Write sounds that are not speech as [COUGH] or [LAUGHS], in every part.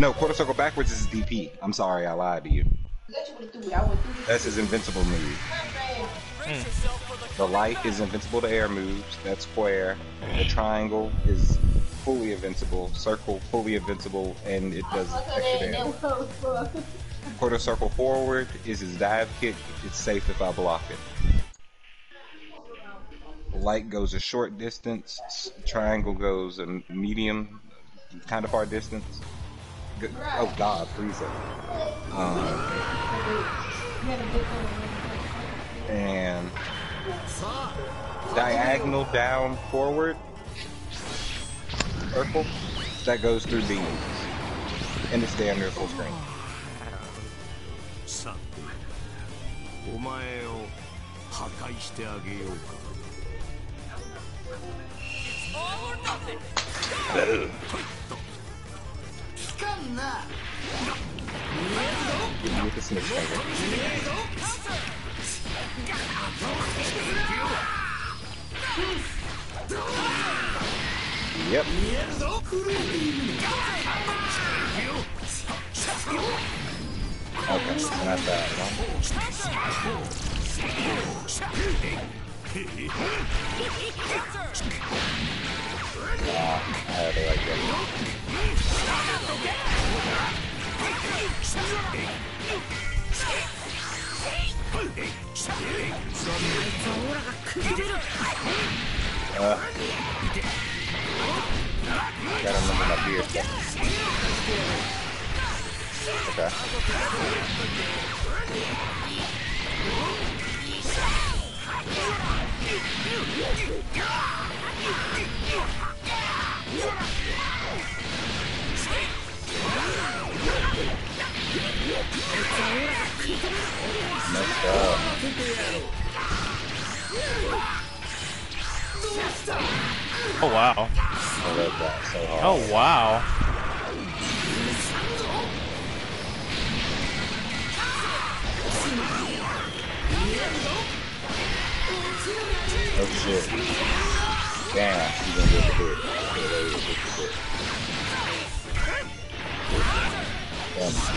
No, quarter circle backwards is DP. I'm sorry, I lied to you. That's his invincible move. Mm. The light is invincible to air moves. That's square. The triangle is fully invincible. Circle fully invincible, and it does extra damage. Quarter circle forward is his dive kick. It's safe if I block it. Light goes a short distance. Triangle goes a medium, kind of far distance oh God, Freeze Um, and diagonal down forward Purple. that goes through beams and to stay under full screen. It's all or nothing. [LAUGHS] Give me this. Yep. Okay, not that one. [LAUGHS] Ah, I it like that. Uh. Okay. Oh wow. I love that so hard. Oh wow. Oh shit. Damn, she's gonna get hit.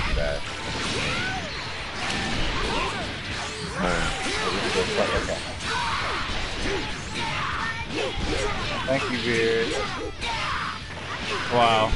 Okay. Thank you, Beard. Wow.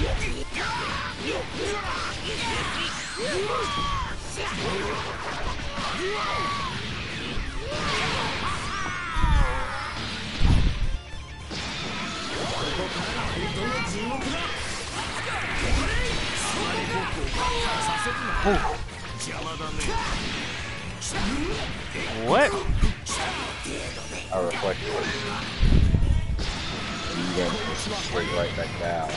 What? I reflected it. You went straight right back down.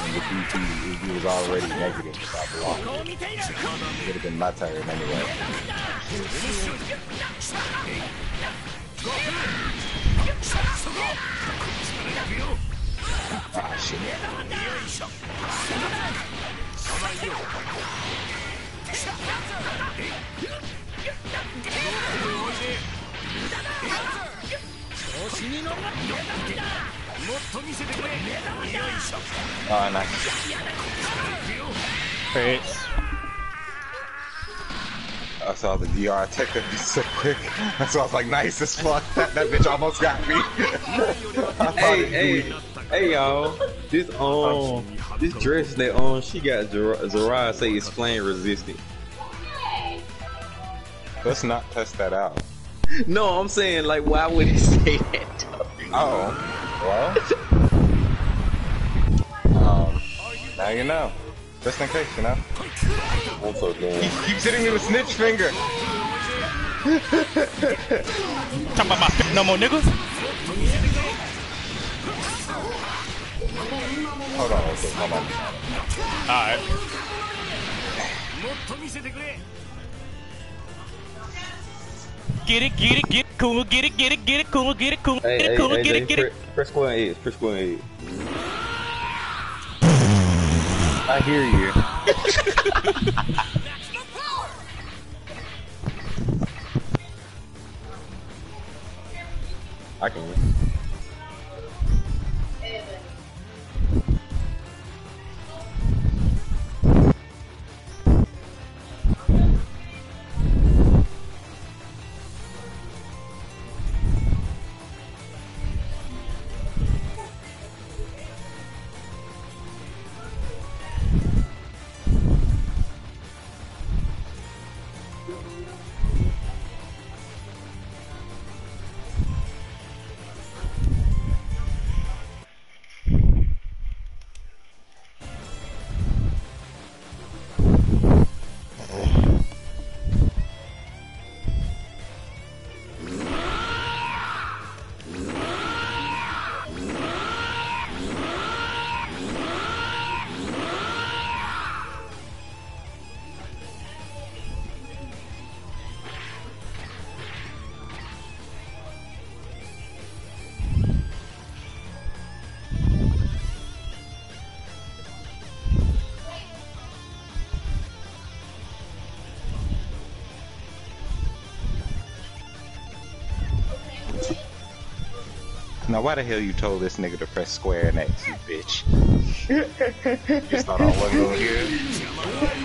And the DP, he was already negative without blocking. It would have been my turn anyway. Ah, shit. Oh, nice. Great. I saw the DR take that so quick. [LAUGHS] That's why I was like, nice as fuck. That, that bitch almost got me. [LAUGHS] hey, hey, hey, y'all. This um, this dress that on, she got Zara say it's flame resistant. Let's not test that out. No, I'm saying like, why would he [LAUGHS] say that? Oh, well. [LAUGHS] Um, now you know. Just in case, you know. Also doing. He keeps hitting me with snitch finger. [LAUGHS] Talk about my no more niggas. Hold on, okay, hold on. Alright. Get it, get it, get it, cool, get it, get it, get it, cool, get it, cool, get it, cool, get it, get it. Press square and X. Press square and X. I hear you. [LAUGHS] I can. Now, why the hell you told this nigga to press square and X, you bitch? [LAUGHS] Just thought I wasn't gonna hear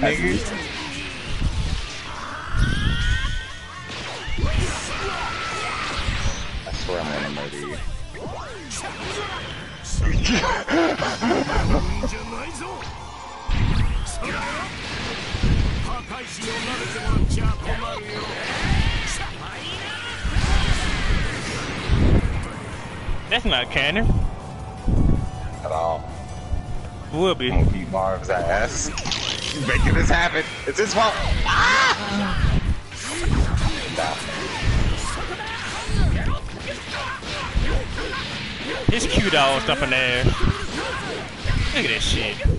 Nigga. Not canon. At all. Will be. I'm gonna beat Marv's ass. Making this happen. It's his fault. Ah! His cute dog stuff in there. Look at this shit.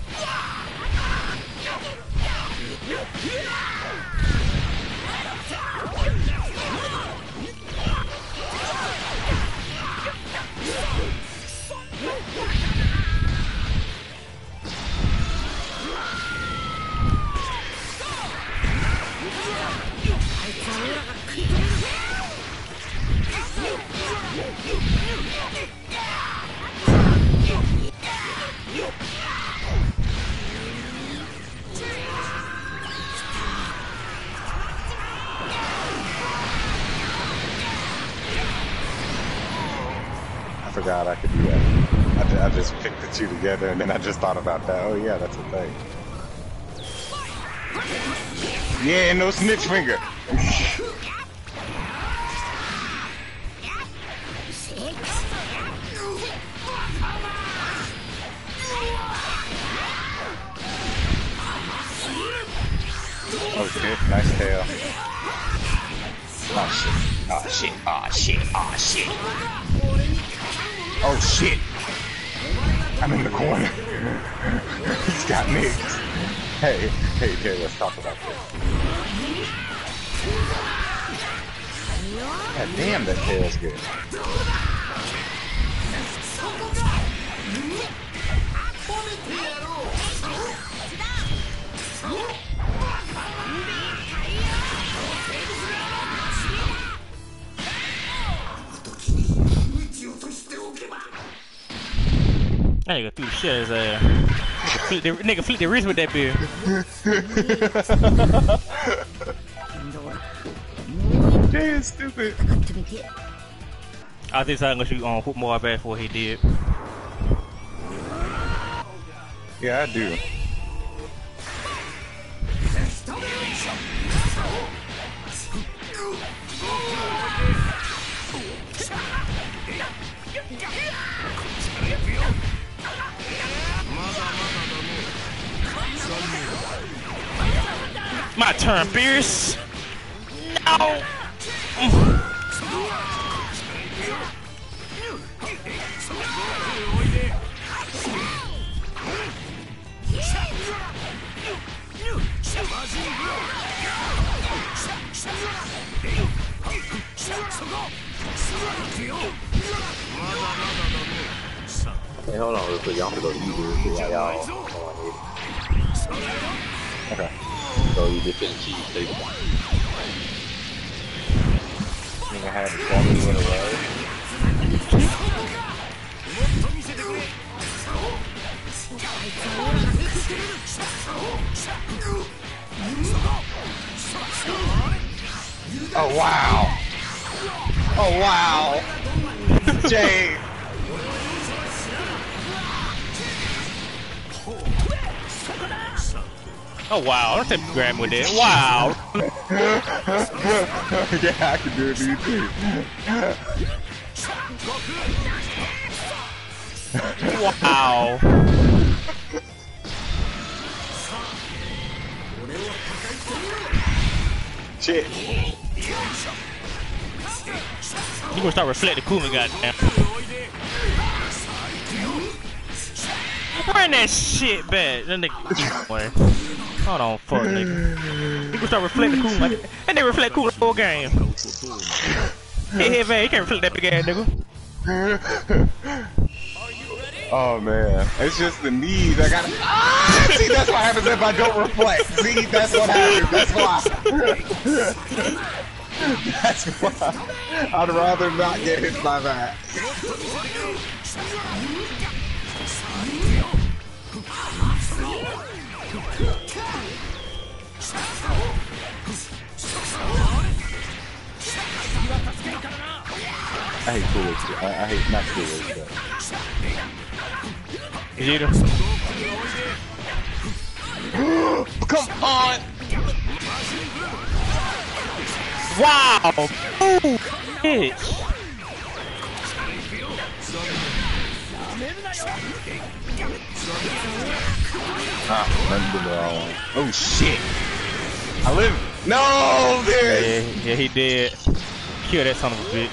Thought about that. Oh yeah, that's a thing. Yeah, no snitch finger. Oh shit, nice tail. Oh shit, oh shit, oh shit, oh shit. Oh shit. I'm in the corner. He's got me. Hey, hey, hey, let's talk about this. God damn, that tail's good. That nigga threw the shit at his ass. Nigga flipped the, nigga the wrist with that beer. [LAUGHS] Damn, stupid. I think I'm gonna shoot on put more back for what he did. Yeah, I do. My turn, Pierce. No. Hey, hold on real quick. Y'all gonna go go ahead. Okay. So you just finished cheese table. Think I had to call me what it was. Oh wow! Oh wow! [LAUGHS] Jay! Oh wow, don't take grab with it. Wow. [LAUGHS] yeah, I can do it, dude. too. Wow. Shit. You gonna start reflecting Kuma, goddamn. Run that shit back. That nigga. [LAUGHS] Boy. Hold on, fuck nigga. You gonna start reflecting Kuma. And they reflect cool the whole game. Hey, hey, man, you can't reflect that big ass nigga. [LAUGHS] Oh man, it's just the need. I gotta. Ah! [LAUGHS] See, that's what happens if I don't reflect. See, that's what happens. That's why. That's why I'd rather not get hit by that. I hate cool I, I hate not cool but. Vegeta. [GASPS] Come on! Wow! Ooh, bitch! Ah, Oh shit! I live. No, there. Yeah, yeah, he did. Kill that son of a bitch.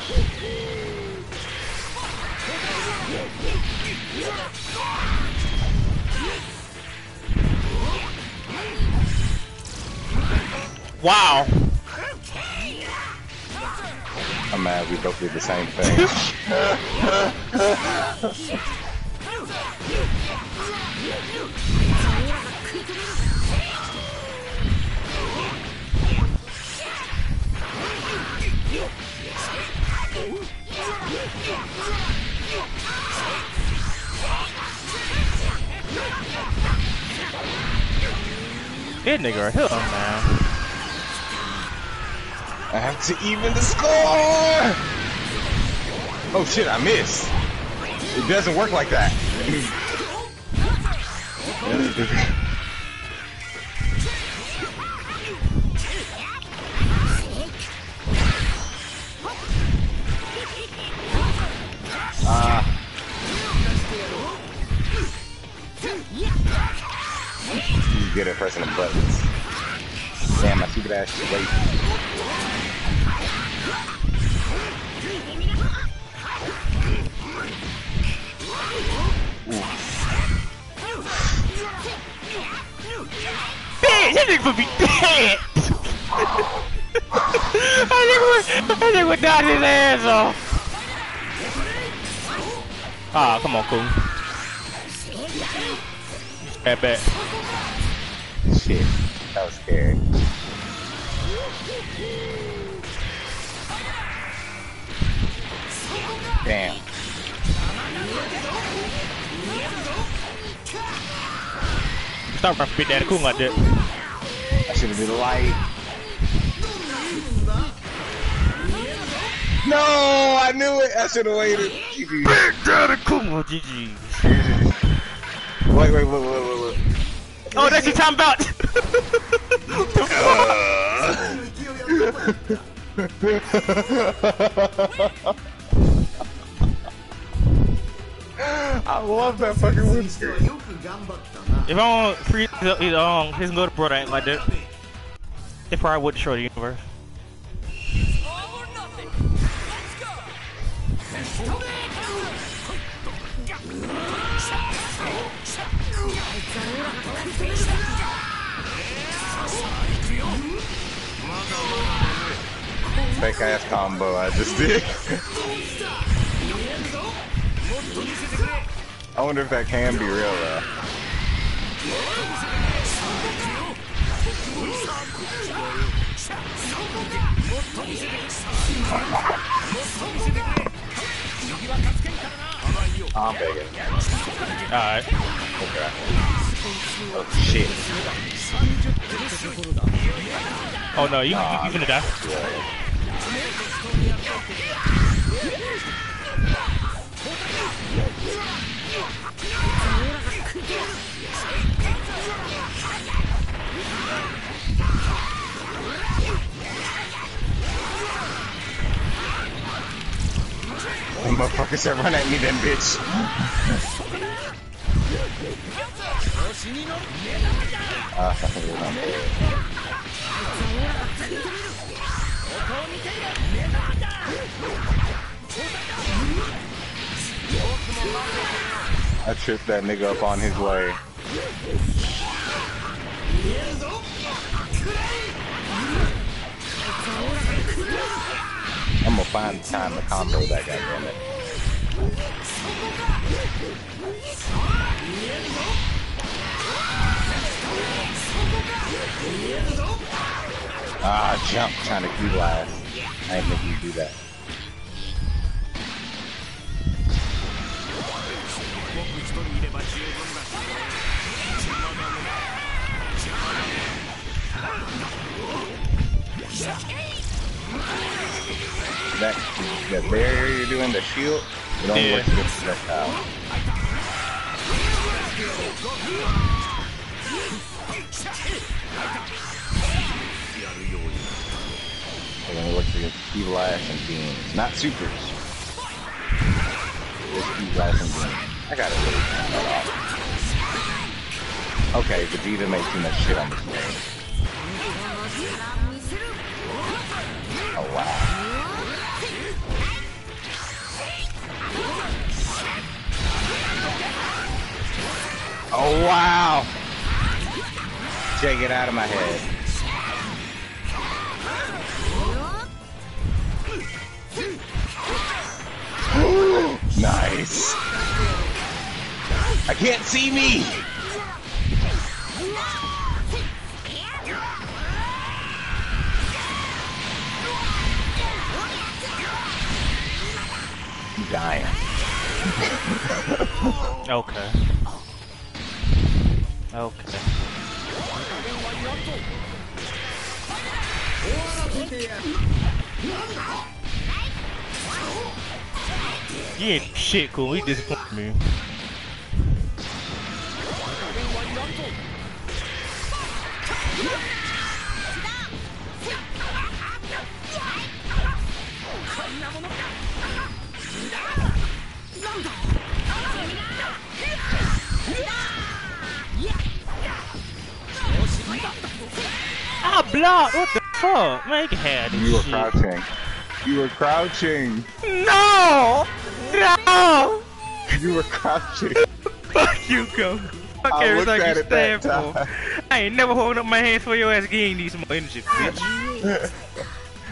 Wow. I'm mad we both did the same thing. [LAUGHS] That nigga right here, man. I have to even the score! Oh shit, I missed. It doesn't work like that. [LAUGHS] You get it pressing the buttons. Damn, my stupid ass is late. Bitch, that nigga would be dead! [LAUGHS] nigga would, that nigga would knock his ass off! Ah, come on, cool. Bad bet. Shit, that was scary. Damn. Stop trying to spit that cool like that. I should have did a light. No, I knew it. I should have waited. Big Daddy Kuma, GG. Wait, wait, wait, wait, wait, wait. Oh, that's your time about. [LAUGHS] I love that fucking windscreen. if I don't free um, his little brother ain't like that, it probably would destroy the universe. Fake ass combo I just did. [LAUGHS] I wonder if that can be real though. I'm begging. Alright. Okay. Oh shit. Oh no, you, you, you finna die. Them motherfuckers said run at me then, bitch. Ah, remember. I tripped that nigga up on his way. I'm gonna find time to combo that guy, damn it. Ah, jump trying to Q last. I didn't think you'd do that. That, that barrier you're doing, the shield, it only yeah. works against projectile. It only works against Evil Ash and Beams, not supers. Just Evil Ash and. I got it really that off. Okay, Vegeta made too much shit on this game. Oh wow. Oh wow! Jay, get out of my head. [LAUGHS] nice. I can't see me. I'm dying. [LAUGHS] okay. Okay. You ain't shit cool, he disappointed me. Ah, block! What the fuck? Man, you can have this You were crouching. You were crouching. No! No! You were crouching. [LAUGHS] fuck you, go. Fuck I everything you stand for. I ain't never holding up my hands for your ass getting these more energy, bitch.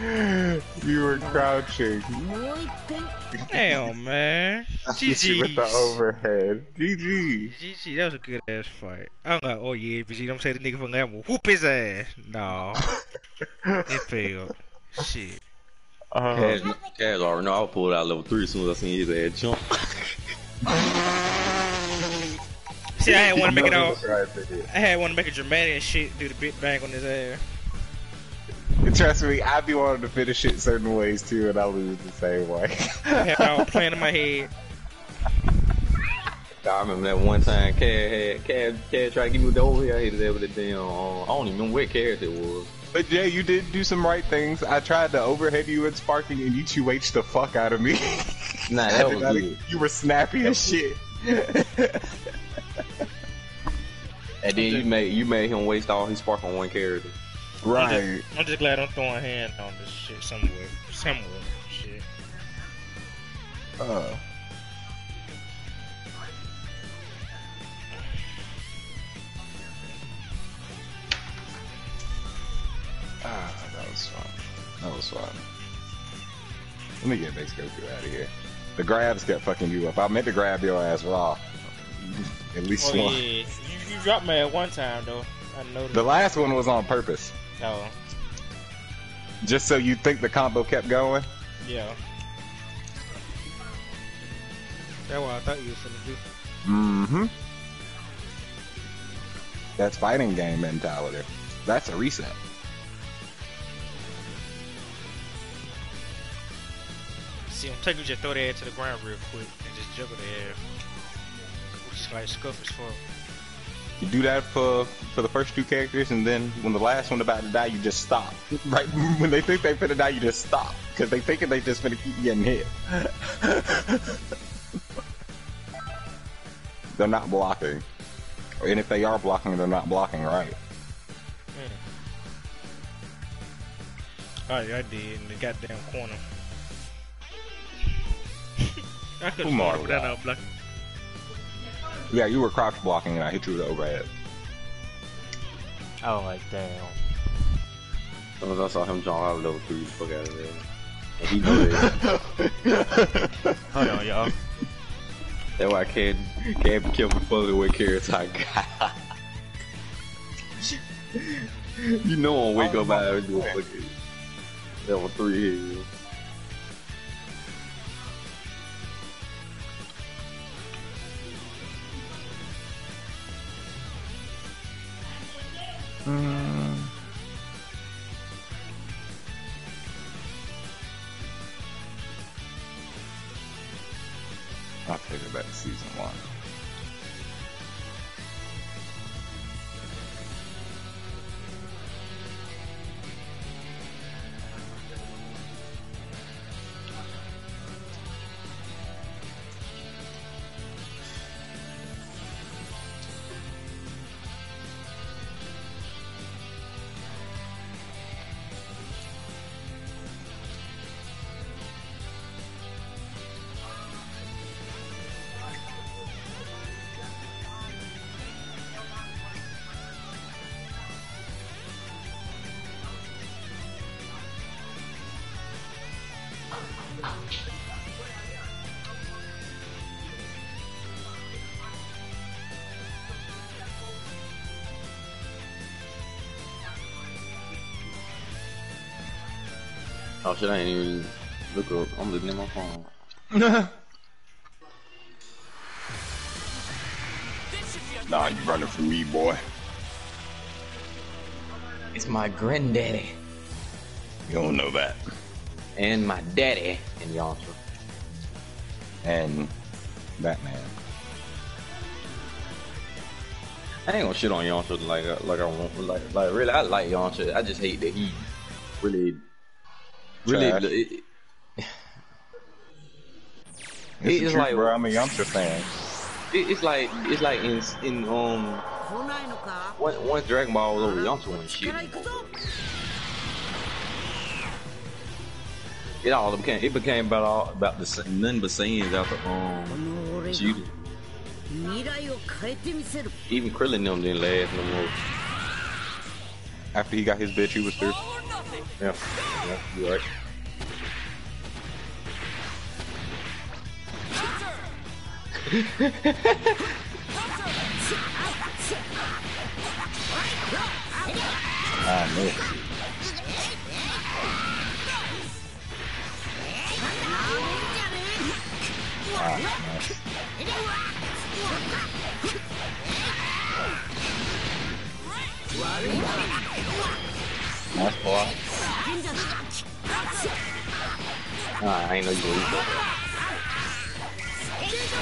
[LAUGHS] you were crouching. Damn, man. [LAUGHS] GG. with the overhead. GG. GG, that was a good ass fight. I'm like, oh yeah, but you don't say the nigga from that one. Whoop his ass. No. it failed. Shit. Uh, Cash, Cash already know I pulled out level 3 as soon as I seen his ass jump. [LAUGHS] See, I had one to make it all. I had one to make it dramatic and shit, do the big bang on his ass. Trust me, I be wanting to finish it certain ways too, and I lose the same way. I had plan in my [LAUGHS] head. I remember that one time Cad had Cad, Cad tried to give me the over here. I hated that with the damn. Uh, I don't even remember what character it was. But Jay, you did do some right things. I tried to overhead you in sparking, and you 2 H the fuck out of me. [LAUGHS] Nah, that [LAUGHS] was good. You were snappy as shit. and then you made you made him waste all his spark on one character. Right. I'm just, I'm just glad I'm throwing hand on this shit somewhere. Somewhere. Shit. Uh. Ah, that was fun. That was fun. Let me get base Goku out of here. The grabs kept fucking you up. I meant to grab your ass raw. At least oh, one. Yeah. You, you dropped me at one time though. I noticed. The last one was on purpose. Oh. Just so you think the combo kept going? Yeah. That's what I thought you was gonna do. Mm-hmm. That's fighting game mentality. That's a reset. See, I'm taking just throw the air to the ground real quick and just juggle the air. Just like scuff as fuck. You do that for for the first two characters, and then when the last one about to die, you just stop. [LAUGHS] Right [LAUGHS] when they think they finna die, you just stop because they thinking they just finna keep getting hit. [LAUGHS] they're not blocking, and if they are blocking, they're not blocking right. Hmm. Oh, yeah, I did in the goddamn corner. [LAUGHS] I could have that out blocking. Yeah, you were crouch blocking and I hit you with the overhead. Oh, like damn. Sometimes I saw him jump out of level 3, fuck out of there. And he [LAUGHS] knew it. Hold on, y'all. That's why I can't, can't be careful for the way carrots I got. [LAUGHS] you know I'm wake up out and do fucking. Level three. Mm. I'll take it back to season one. Oh shit, I ain't even look up. I'm looking at my phone. nah, you running from me, boy. It's my granddaddy. You don't know that. And my daddy in Yamcha. And Batman. I ain't gonna shit on Yamcha like like I want like like really I like Yamcha. I just hate that he really really, it, it, it's the like, bro. I'm a Yamcha fan. It, it's like it's like in in um once, Dragon Ball was over, Yamcha and shit. It all became it became about all about the none but scenes after um Judy. Even Krillin them didn't last no more. After he got his bitch, he was through. Yeah, yeah, you right. I know. Ah, nice. Nice. Ah, I ain't know you were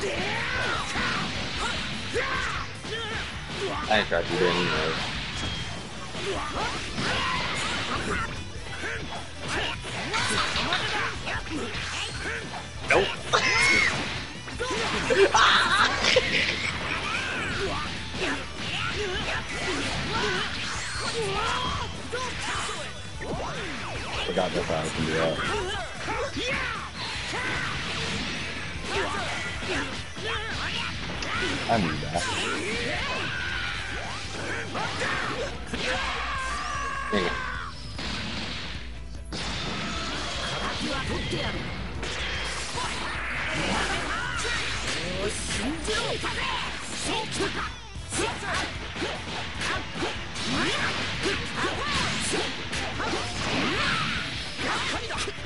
either. I ain't tried to do that anyway. Nope. Forgot that's how I can do that. I knew that. Dang it.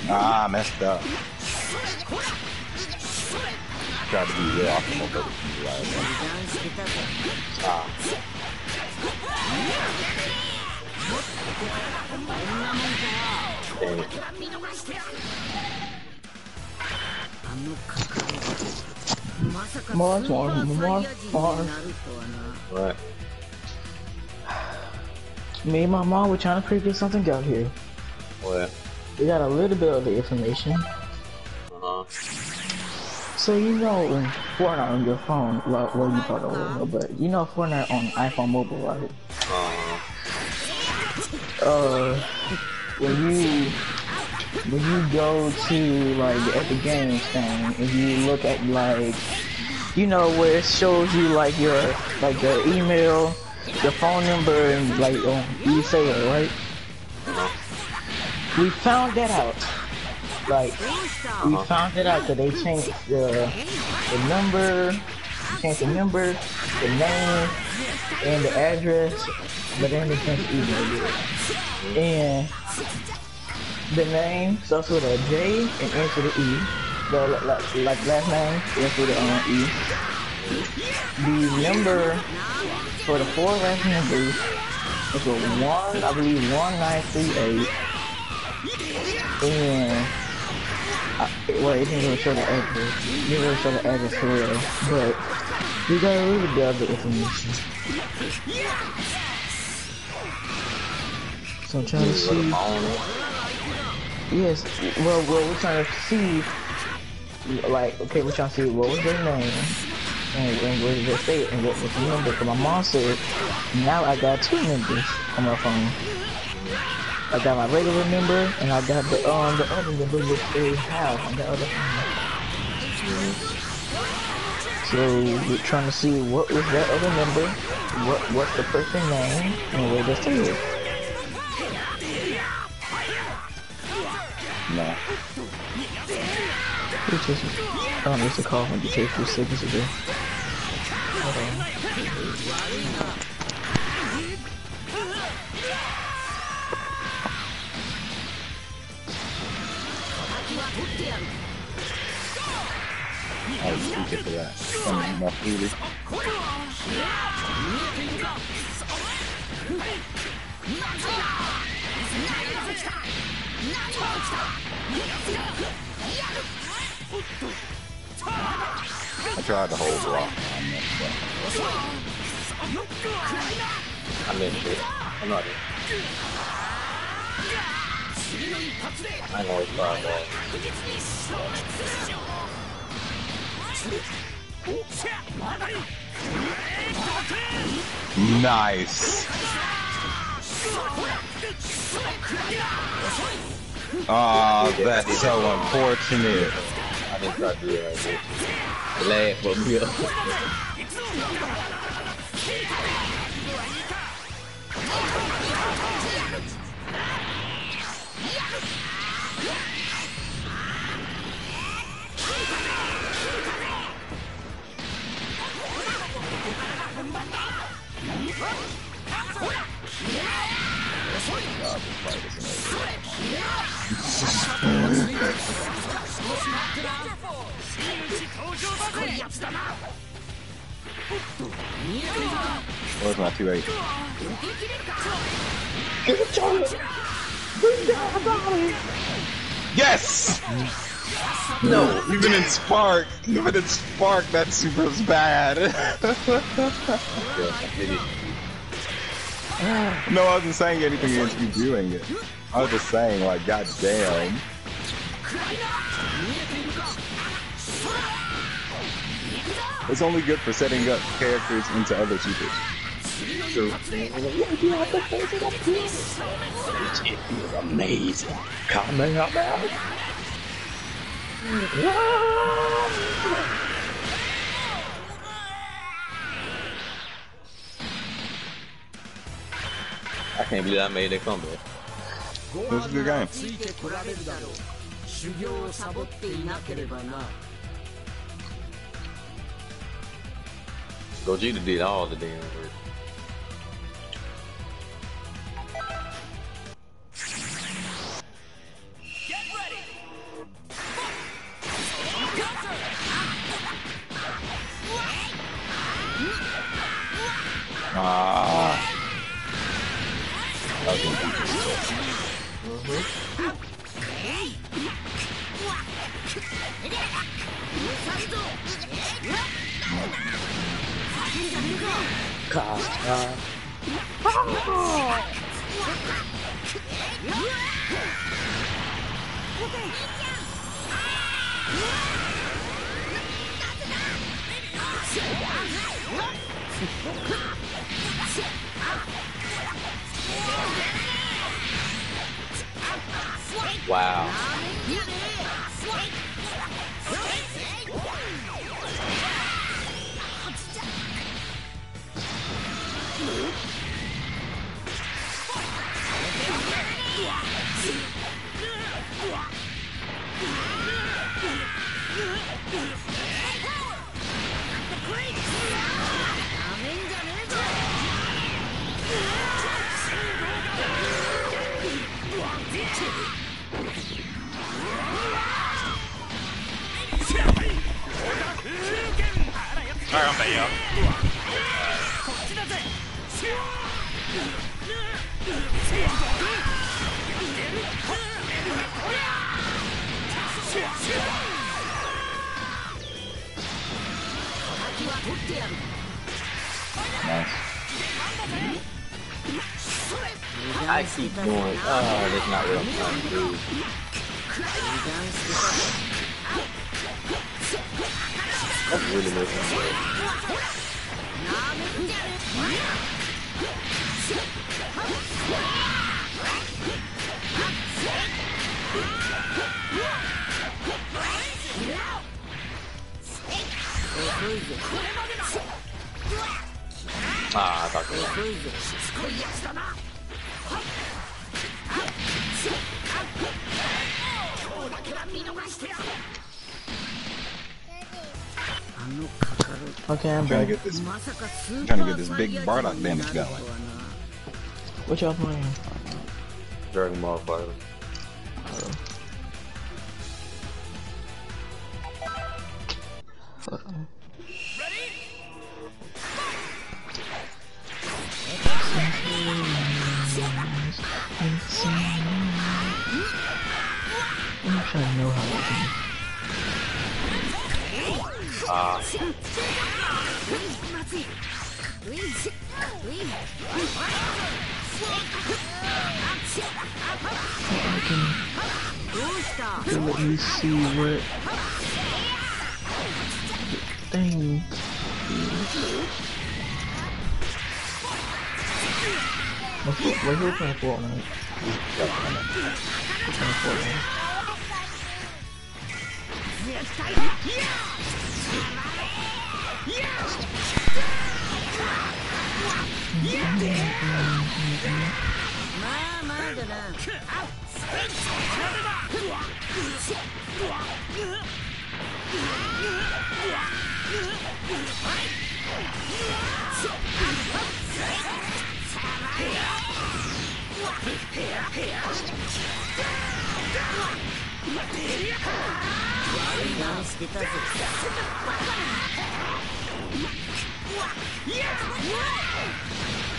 Ah, I messed up. Tried to be real optimal, but it didn't do right. 油断してたぞ Ah, more, more, more, more. What? Me and my mom were trying to figure something out here. What? We got a little bit of the information. Uh huh. So you know Fortnite on your phone, well, well you probably don't know, but you know Fortnite on iPhone mobile, right? Uh-huh. Uh, when you when you go to like the Epic Games thing and you look at like you know where it shows you like your like your email, your phone number and like um, you say it right? We found that out. Like we found it out that they changed the the number, changed the number, the name, and the address, but then they changed the email. And the name starts with a J and ends with an E. The like, like last name ends with an uh, E. The number for the four last numbers is a one, I believe one nine three eight. And I, well, it didn't really show the address. It didn't really show the address for real, but you gotta read the other information. So I'm trying to see. Yes, well, well, we're trying to see, like, okay, we're trying to see what was their name, and, and what did they say, and what was the number, because my mom said, now I got two numbers on my phone. I got my regular number, and I got the, um, the other number which they have on the other phone. So, we're trying to see what was that other number, what, what's the person name, and where they stay. No. It's just, um, it's a call when you take your signature. Hold on. I for that. More. I tried to hold block on that stuff. I'm in shit. I'm not in. I know it's man. Nice. Ah, that's so unfortunate. I didn't try to do right for up. Where's my 2-8? Yes! No, even in Spark, even in Spark, that super's bad. [LAUGHS] [LAUGHS] no, I wasn't saying anything against you doing it. I was just saying, like, goddamn. It's only good for setting up characters into other supers. It feels amazing. Coming can't believe I made that comeback. It was a good game. Gogeta did all the damn work. Keep doing. Oh, that's not what Okay, I'm Trying to back. get this, trying to get this big Bardock damage going. What y'all playing? Dragon Ball Fighter. Let me see what thing. Who playing Fortnite? Fortnite? あまあだ。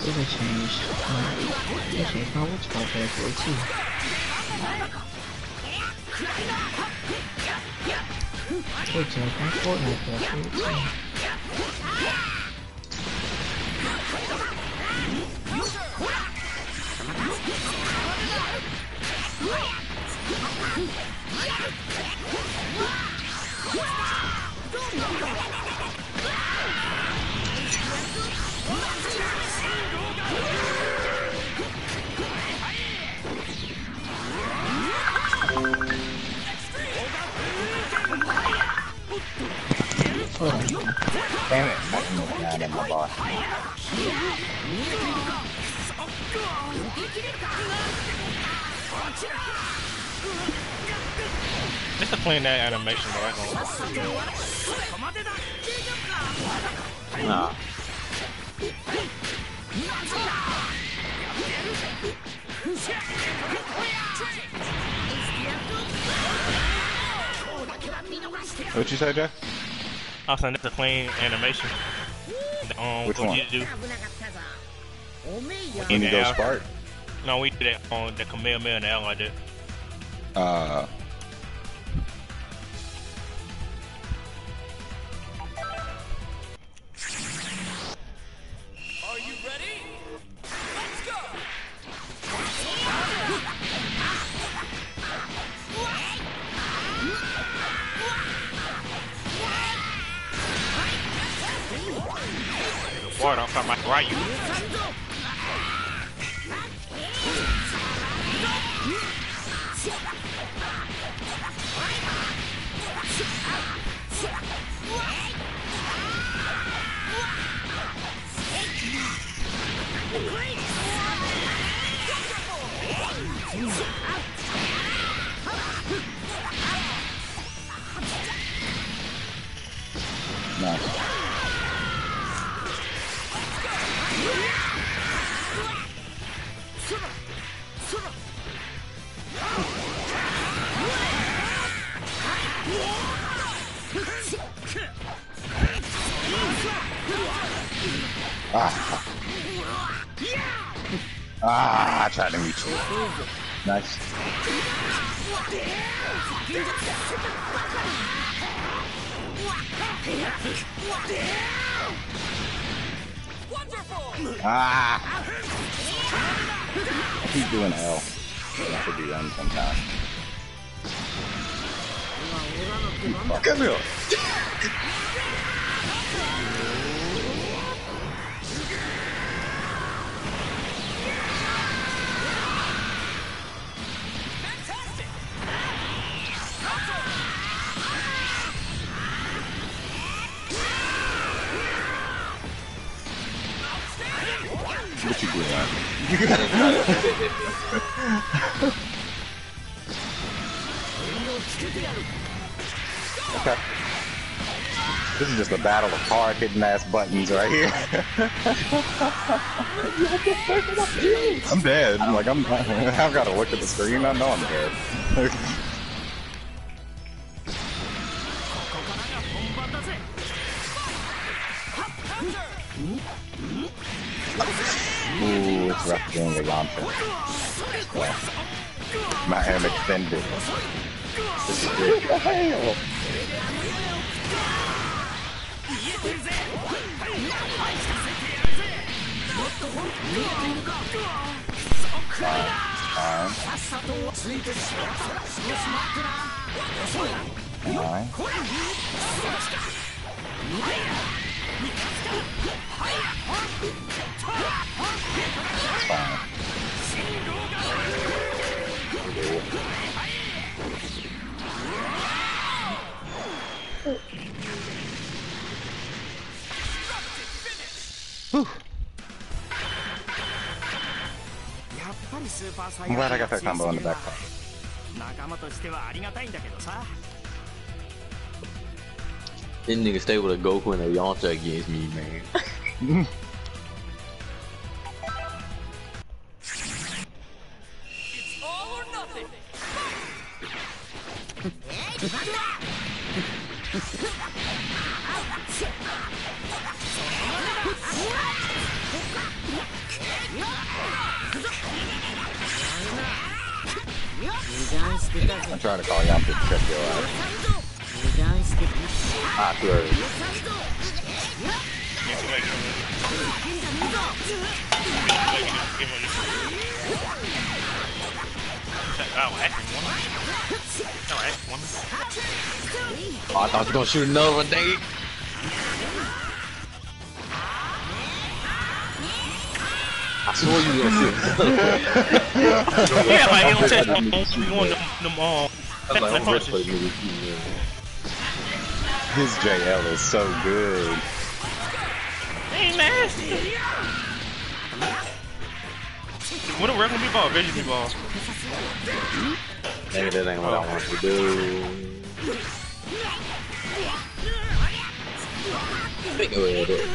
Still they changed. Uh, they changed my what's my password too. They changed my Fortnite password too. Hold Damn it. Nah, that's my boss. Just to clean that animation, but I don't. nah. What'd you say, Jay? I was saying that's a clean animation. Um, Which one? you do? Indigo Spark? No, we did that on the Kamehameha and the L like that. Uh. Boy, don't come like right Ah. Ah, I tried to meet you. Nice. Ah! I keep doing L. I should do M sometime. Come here. What you doing? okay. This is just a battle of hard hitting ass buttons right here. I'm dead. Like I'm [LAUGHS] I've gotta look at the screen, I know I'm dead. [LAUGHS] doing a Yamcha. Yeah. My hand extended. This is good. What the hell? Alright. Alright. I'm glad I got that combo on the back. 仲間としてはありがたいんだけどさ This nigga stay with a Goku and a Yamcha against me, man. It's all or nothing I try to call Yamcha to check your ass. Awkward. Oh, I thought you were gonna shoot another one, dang it. I swore you gonna shoot. Yeah, touch them. Them, uh, like, I'm His JL is so good. Ain't nasty. What a regular meatball, veggie meatball. Nigga, that ain't what I want to do. Think of it.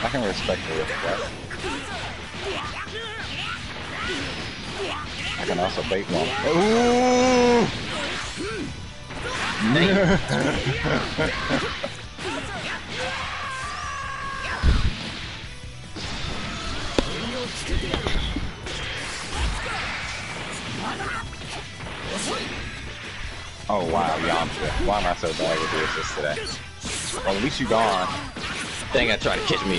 I can respect the request. I can also bait one. Ooh! [LAUGHS] oh wow, Yamcha. Why am I so bad with the assist today? Well, at least you gone. Dang, I tried to catch me.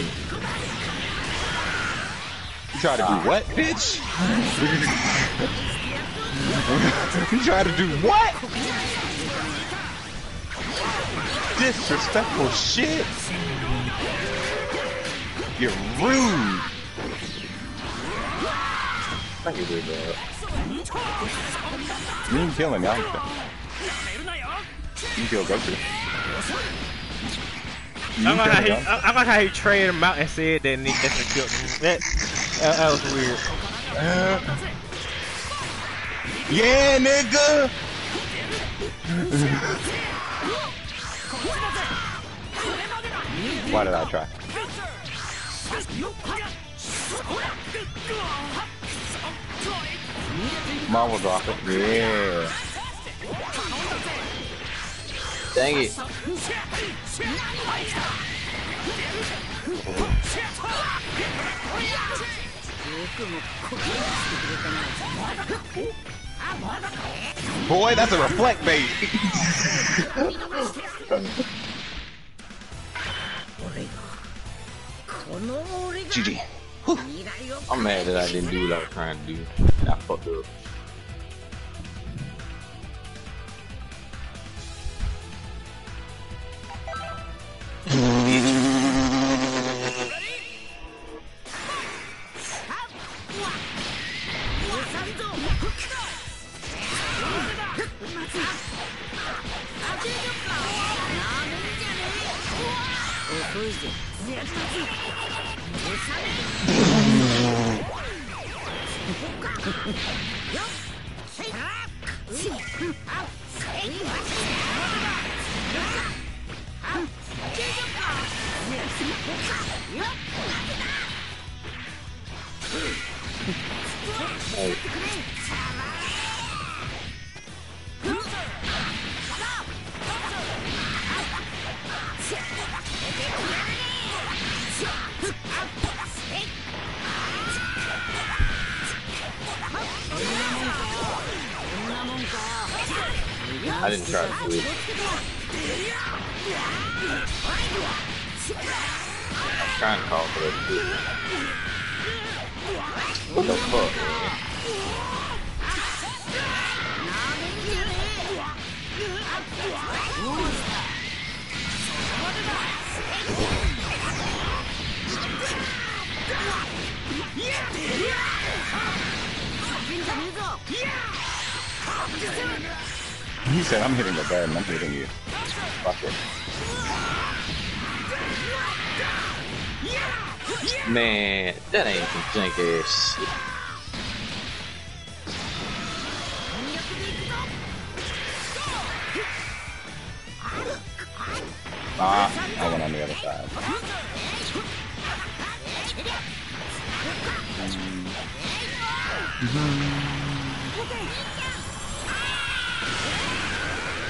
You tried to do ah. what, bitch? [LAUGHS] you tried to do what? Disrespectful shit. You're rude. I can do that. You can kill him, Yamcha. You can kill Goku. You I'm can like how he, kill. I'm like how he traded him out and said that Nick that's killed him. That, that, that was weird. Yeah, nigga. [LAUGHS] Why did I try? Will drop it. Yeah. Dang it. Boy, that's a reflect bait. [LAUGHS] GG. I'm mad that I didn't do what I was trying to do. I fucked up. Hey. [LAUGHS] I didn't try to do it. I'm trying to call for that shit. What the fuck, man? He said, I'm hitting the bed and I'm hitting you. Fuck it. Man, that ain't some ass. Ah, I went on the other side.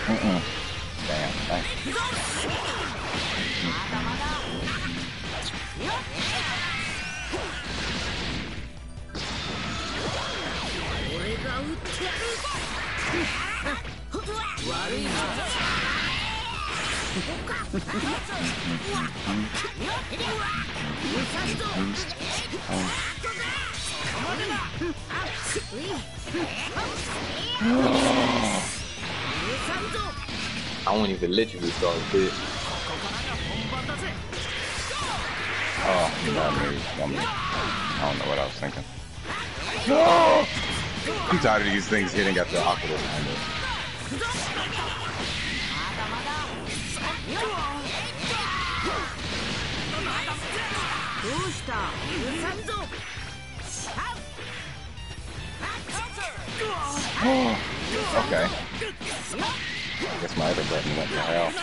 Mm-mm. Damn, thanks. I won't even let you restart this. Oh. That move. I don't know what I was thinking. No! [GASPS] I'm tired of these things hitting at the awkward angle. Okay. I guess my other button went to hell.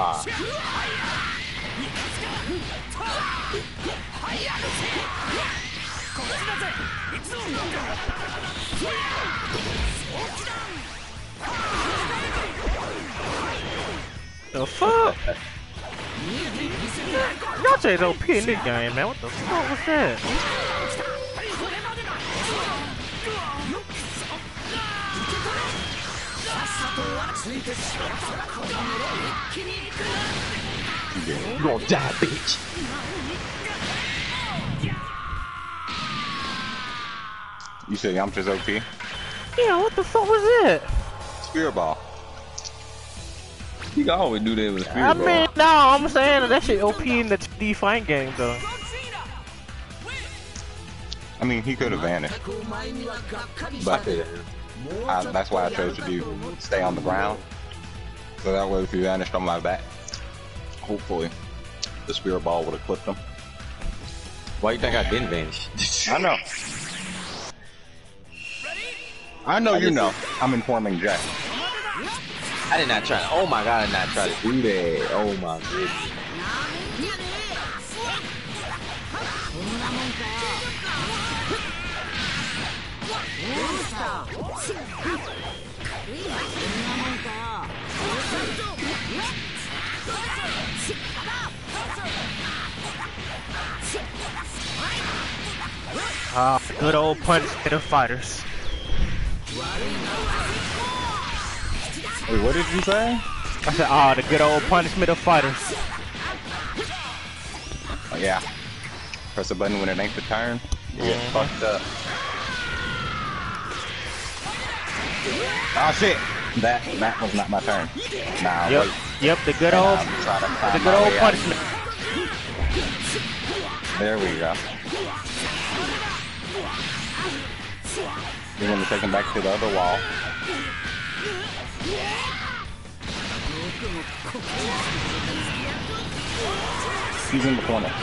Ah. The fuck? Yache's OP in this game, man. What the fuck was that? Yeah. You're gonna die, bitch. You said Yamcha's OP? Yeah, what the fuck was that? Spirit Ball. You can always do that with spear I ball. mean, no, I'm saying that, that shit OP in the 3D fight game, though. I mean, he could have vanished. But that's why I chose to do stay on the ground. So that way, if he vanished on my back, hopefully the Spirit Ball would have clipped him. Why you think I didn't vanish? I know. I know you know. I'm informing Jack. I did not try. Oh my god, I did not try to do that. Oh my goodness. Ah, good old punch to the fighters. Wait, what did you say? I said, ah, the good old punishment of fighters. Oh, yeah. Press a button when it ain't the turn. You get fucked up. Oh shit! That that was not my turn. Nah, Yep, wait. yep, the good old, I'm trying to the good old way out. punishment. There we go. You're gonna take him back to the other wall. He's in the corner. [LAUGHS]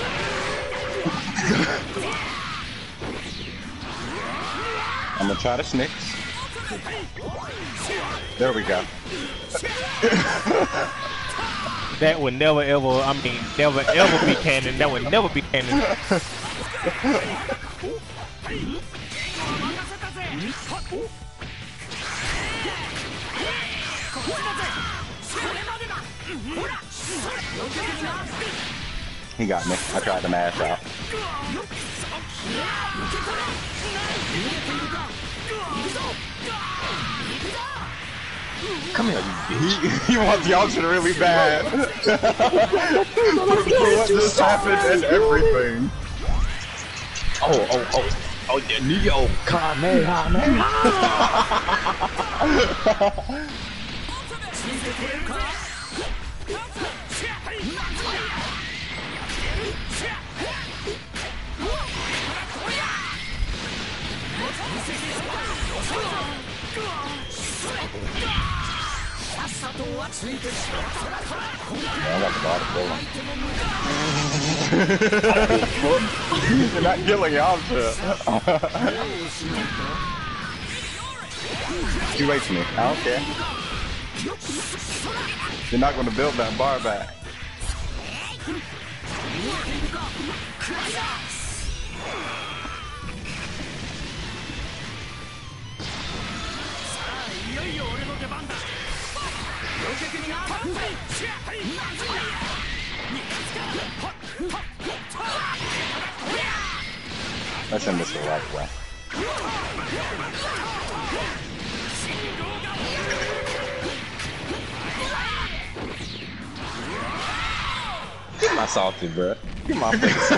I'm gonna try to snicks. There we go. [LAUGHS] That would never ever, I mean, never ever be canon. That would never be canon. [LAUGHS] He got me. I tried to mash out. Come here, you bitch. He, he wants Yamcha really bad. [LAUGHS] what just happened and everything. Oh, oh, oh. Oh, yeah, Neo. Kamehameha. Yeah, I got the bottom killing. You're not killing late for me. I don't care. You're not gonna build that bar back. Let's send this the right way. Get my salty, bro. Get my face.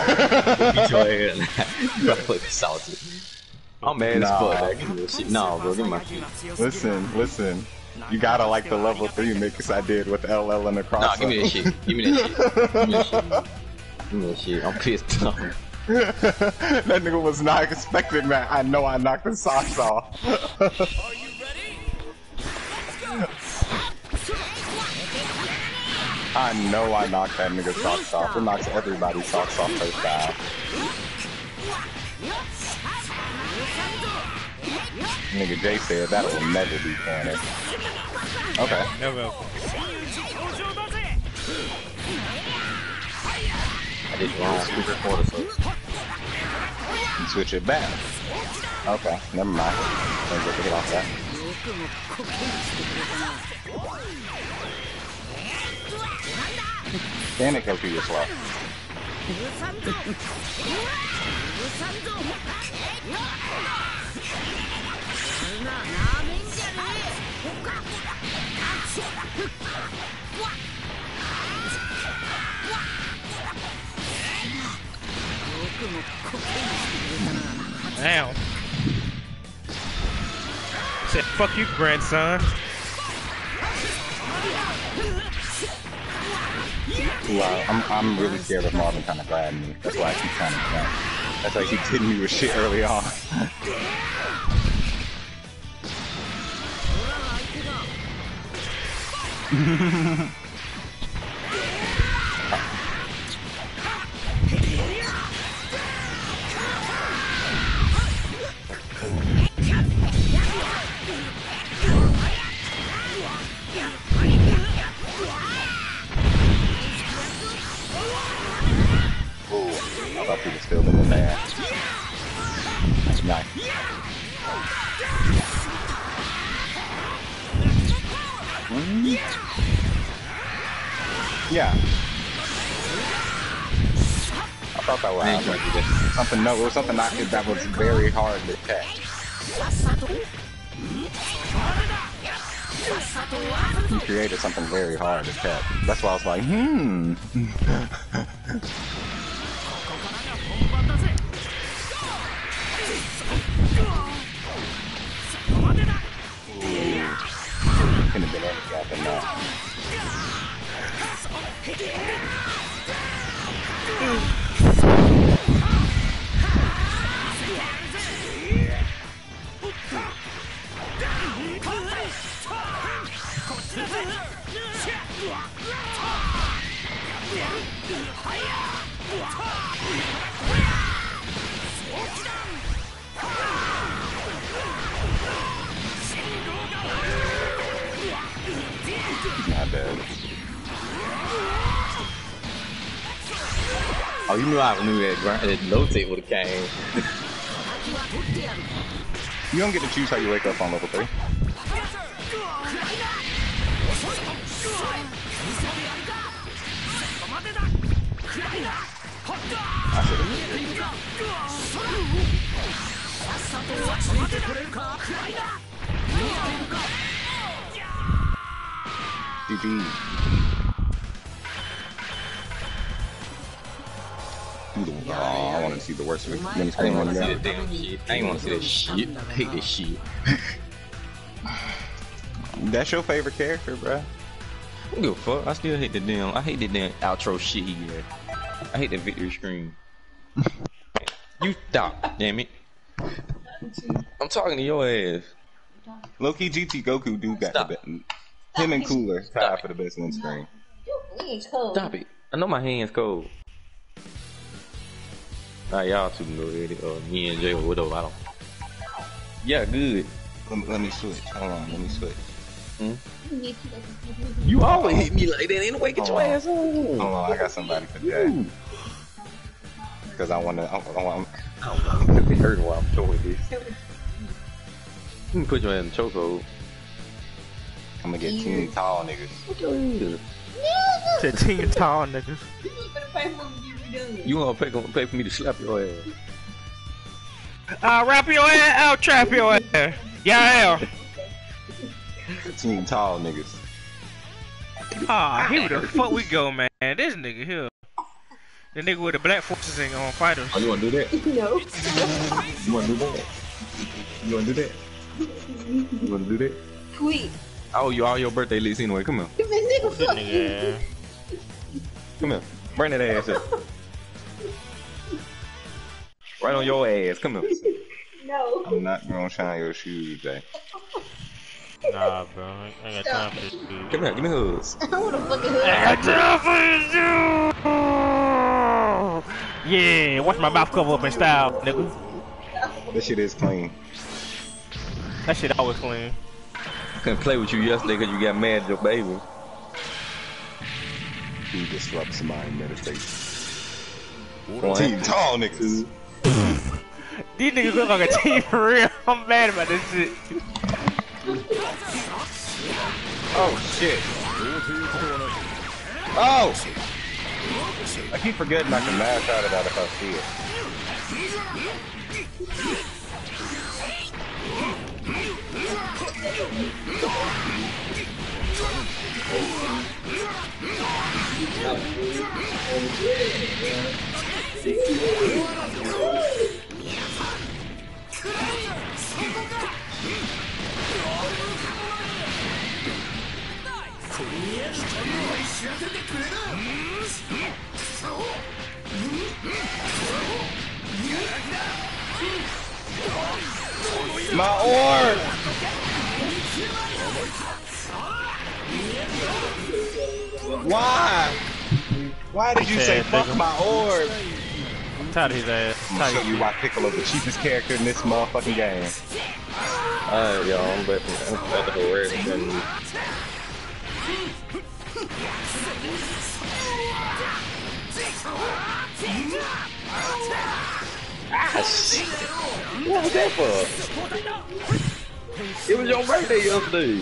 Beat your ass. you fucking salty. [LAUGHS] I'm mad Nah. as fuck back in this shit. No, bro, get my listen, listen. You gotta like the level 3 mix I did with LL and the cross. Nah, give me that shit. Give me that shit. Give me that shit. Give me that shit. I'm pissed off. [LAUGHS] that nigga was not expecting that. I know I knocked his socks off. Are you ready? I know I knocked that nigga socks off. It knocks everybody's socks off first time. Nigga Jay said that will never be canon. Okay. Never. I did wrong. Speaker quarter, so. switch it back. Okay, never mind. Let's get it off that. Damn it, Goku, you're slow. Damn. Said, fuck you, grandson. Wow, I'm, I'm really scared of Marvin kind of grabbing me. That's why I keep trying to jump. That's why he hitting me with shit early on. [LAUGHS] That was very hard to catch. He created something very hard to catch. That's why I was like, hmm. [LAUGHS] grind, that rotate would have came. You don't get to choose how you wake up on level 3. I ain't want to see damn shit. That shit. I hate this shit. That's your favorite character, bruh? I don't fuck. I still hate the damn. I hate the damn outro shit he get. I hate the victory screen. you stop, damn it. I'm talking to your ass. Loki GT Goku do got Stop. the best. Him and Cooler tied for the best win screen. Stop it. I know my hands cold. Nah, y'all two can go ahead. Uh, me and Jay or whatever. I don't. Yeah, good. Let me, let me switch. Hold on, let me switch. You always hit me like that anyway. Get your Hold on. ass on. Hold on, I got somebody for that. Because I want to. I, I want. [LAUGHS] It hurt while I'm showing this. You can put your ass in the chokehold. I'm gonna get teeny tall niggas. Put your ass. Said team tall niggas. You gonna pay, gonna pay for me to slap your ass? I'll wrap your ass, I'll trap your ass. Yeah. Teeny tall niggas. Ah, here the fuck we go, man. This nigga here. The nigga with the black forces ain't on fighters. Oh, you wanna do that? No. You wanna do that? You wanna do that? You wanna do that? Tweet. Oh, you all your birthday list anyway. Come on, This nigga fuck nigga come here. Bring that ass up. Right on your ass. Come here. [LAUGHS] No. I'm not gonna shine your shoes, Jay. Nah, bro. I ain't got time for this dude. Come here. Give me hugs. [LAUGHS] I want to fucking hood. I got time for this dude. Yeah, watch my mouth cover up in style, nigga. That shit is clean. That shit always clean. I couldn't play with you yesterday because you got mad at your baby. He disrupts my meditation. Boy. Teeny tall niggas. [LAUGHS] These niggas look like a team for real. [LAUGHS] I'm mad about this shit. Oh shit. Oh! I keep forgetting I can mash out of that if I see it. My orb! Why? Why did you say fuck my orb? I'm tired of his ass. I'm gonna show you why Piccolo the cheapest character in this motherfucking game. Alright, y'all, I'm betting I'm about to go red and Ah, shit. What was that for? It was your birthday yesterday.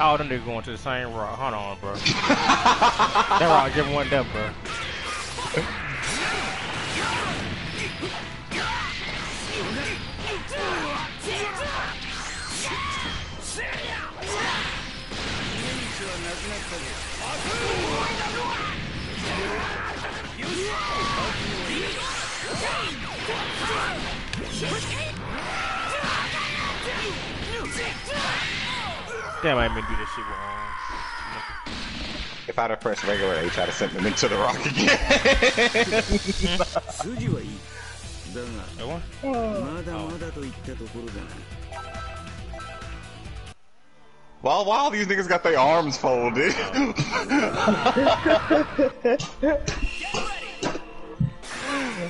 Oh, them niggas going to the same rock. Hold on, bro. [LAUGHS] that rock just one up, bro. Damn, I made do this shit wrong. If I'd have pressed regular H, I'd have sent them into the rock again. that one? Well, while these niggas got their arms folded.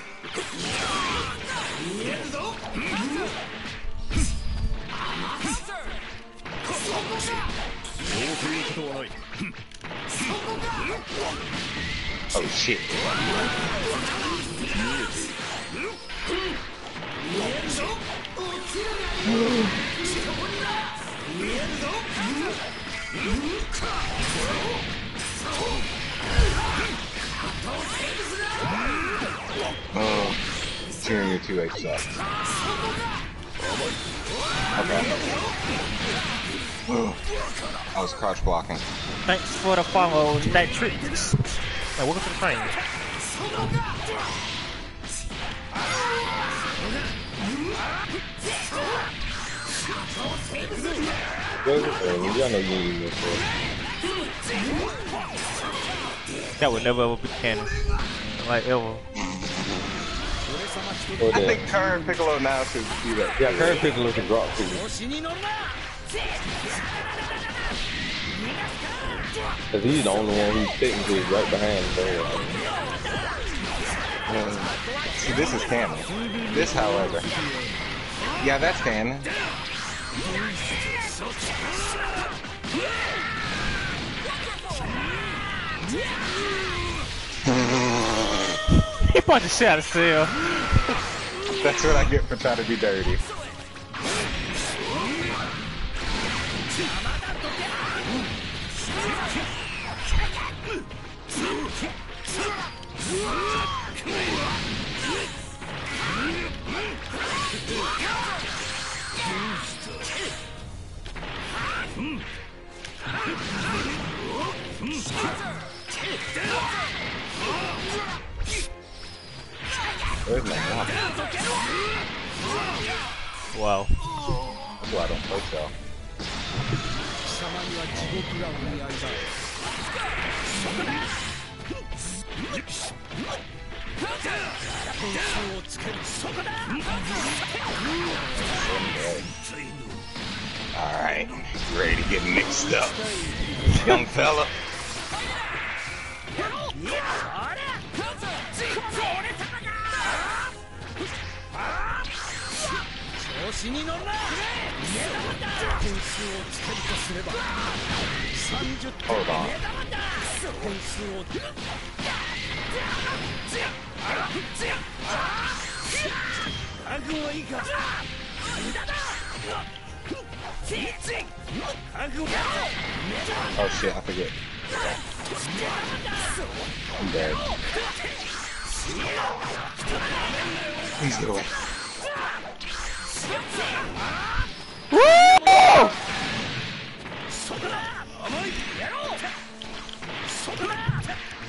[LAUGHS] oh shit. Oh, cheering your 2 H sucks. Okay. I was crouch blocking. Thanks for the follow, that trick. Hey, welcome to the train. Y'all know you ain't even for That would never ever be canon. Like, ever. Or I think current Piccolo now should do that. Yeah, current Piccolo can drop too. Cause he's the only one who's sitting to right behind the door. Um, see, this is cannon. This, however. Yeah, that's cannon. he about a shout of cell. That's what I get for trying to be dirty. Where's my mom? Wow. That's why I don't play Alright, ready to get mixed up, young fella. Hold on. 似合いだ Alright, ready to get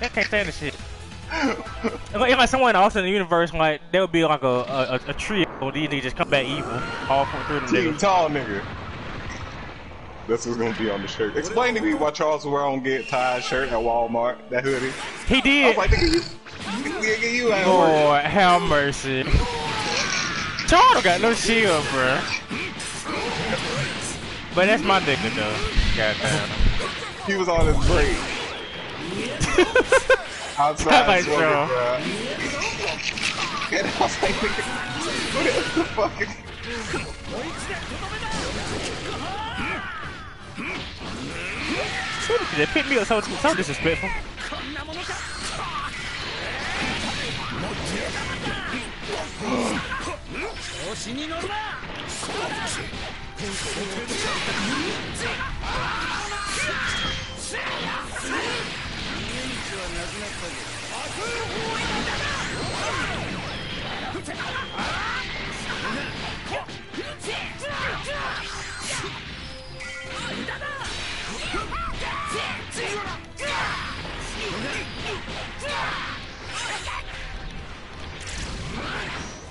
I can't stand this shit. If like, if like someone else in the universe, like there would be like a a, a, a trio of these niggas just come back evil. All four, three of them Team niggas. tall nigga. That's what's gonna be on the shirt. Explain to me why Charles wear on get tied shirt at Walmart, that hoodie. He did. I was like, nigga, you, nigga, you ain't. Lord, have mercy. Charles don't got no shield, bro. But that's my nigga though. Goddamn. He was on his break. Outside That might smoking, show. bro. And I was like, nigga, what the fuck? They picked me up so, so disrespectful.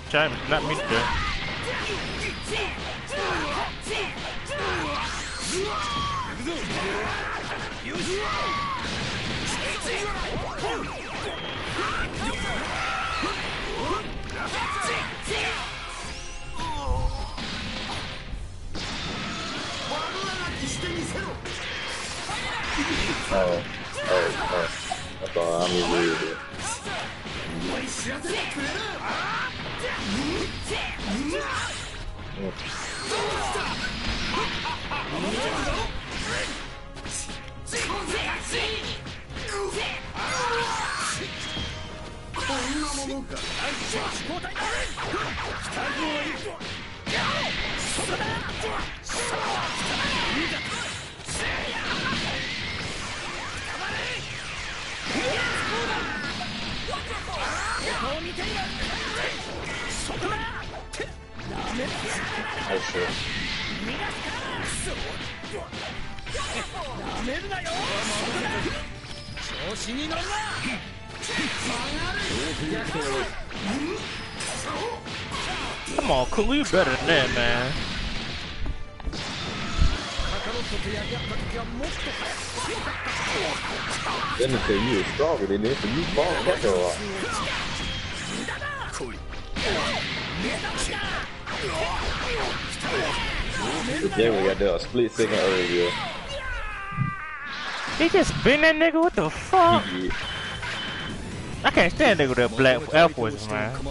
Damn it, let me do it. Oh, oh, oh. I thought I'm weird. 知らせてくれるどうしたなめるなよ調子に乗るな Come on, Khalid better than that, man. Then they say you were stronger than this, and you fall back a lot. Then we got there a split second earlier. He just been that nigga, what the fuck? Yeah. I can't stand nigga that black Air Force, man. [LAUGHS]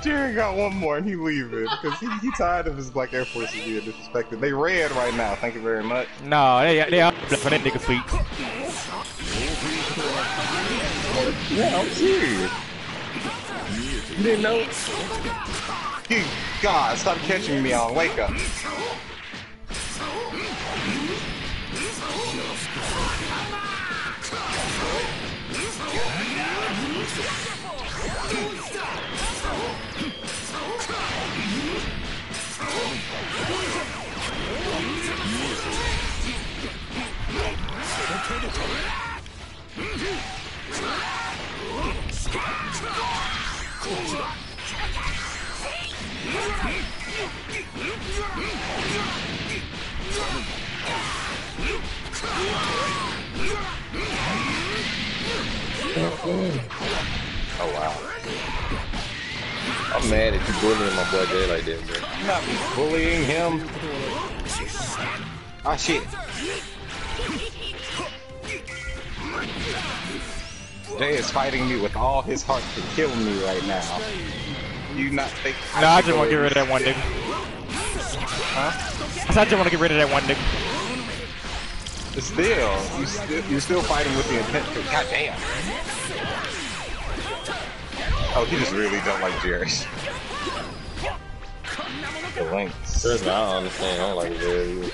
Jerry got one more and he leaving because he, he tired of his black Air Forces being disrespected. They red right now. Thank you very much. No, they they are for that nigga feet. Yeah, I'm serious. You didn't know? God, stop catching me on wake up. Oh wow. I'm mad at you bullying my boy Jay like that, bro. I'm not bullying him. Ah shit. Jay is fighting me with all his heart to kill me right now. You not think? No, I just want to get rid of that one nigga. Huh? I just want to get rid of that one nigga. Still, you still you're still fighting with the intent to. God damn. Oh, he just really don't like Jerry. [LAUGHS] The links. Trust I don't understand. I don't like it very good.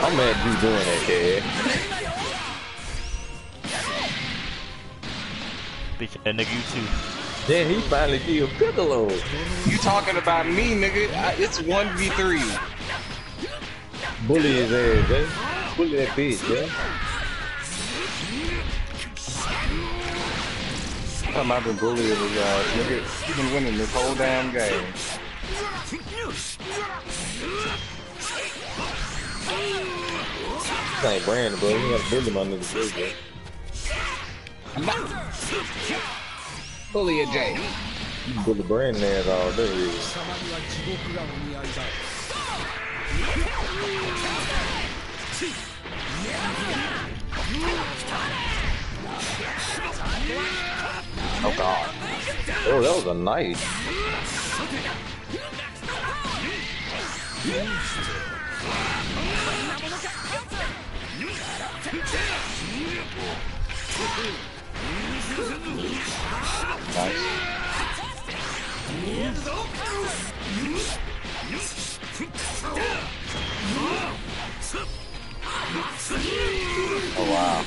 I'm mad you doing that, kid. Bitch, that nigga you too. Then he finally killed Piccolo. You talking about me, nigga? I- It's one v three. Bully his ass, man. Bully that bitch, man. Time I've been bullying his ass, nigga. He's been winning this whole damn game. This ain't Brandon, bro. You gotta bully my nigga, too, bro. Bully a J. You put the brand there all day. Oh god. Oh, that was a night. Oh wow.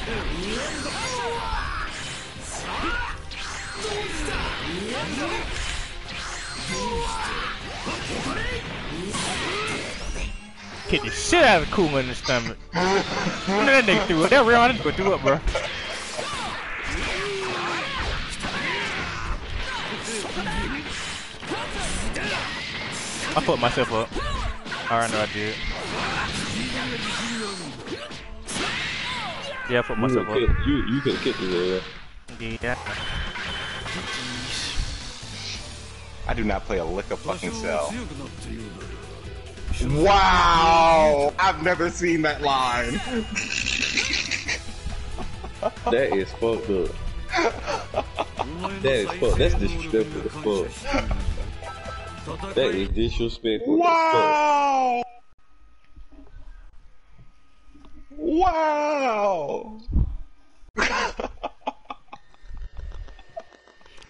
Kick the shit out of Kuma in the stomach. that nigga threw it. That real nigga threw up, bro. I put myself up. I know I did. Yeah, I put myself you up. You you could get it, yeah. Yeah. I do not play a lick of fucking cell. Wow! I've never seen that line. [LAUGHS] that is fucked up. that is fucked. That's disrespectful as fuck. That is disrespectful. Wow! Wow!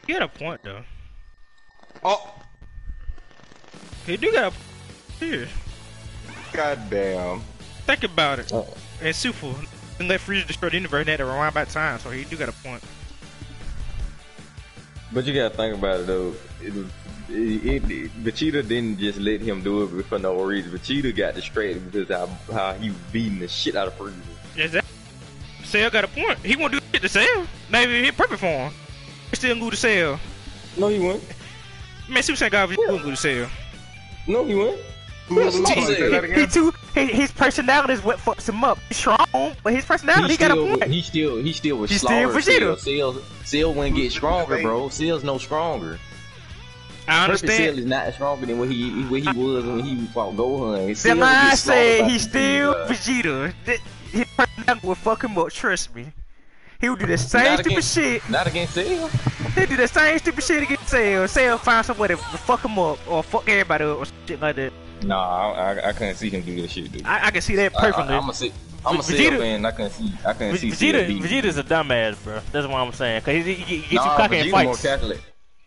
You had a point though. Oh! He do got a here. God damn. Think about it. -oh. And Sufu, and let Frieza destroy the universe at around about time, so he do got a point. But you gotta think about it though. It was it, it, Vegeta didn't just let him do it for no reason. Vegeta got distracted because how how he was beating the shit out of Frieza. Exactly. Cell got a point. He won't do shit to Cell. Maybe he perfect for him. He still gonna to Cell. No, he won't. Man, Super Saiyan God he wouldn't go to Cell. No, he won't. Who was He- he- Say that He again? too. His, his personality is what fucks him up. He's strong, but his personality, he, got a still, point. he still he still was He's still slaughtered. Vegeta. Cell, Cell, Cell wouldn't get stronger, bro. Cell's no stronger. I Perfect Cell understand. is not stronger than what he what he was when he fought Gohan. Then I get say slaughtered by he's still uh, Vegeta. Vegeta. His personality will fuck him up. Trust me. He would do the same Not stupid against- shit. Not against Cell. He do the same stupid shit against Cell. Cell find some way to fuck him up or fuck everybody up or shit like that. Nah, I, I, I couldn't see him do that shit, dude. I, I can see that perfectly. I, gonna say, I'm a Cell fan. I can see. I see. Vegeta, Vegeta's a dumbass, bro. That's what I'm saying. Cause he, he, he gets nah, you cocky Vegeta in fights. more Catholic.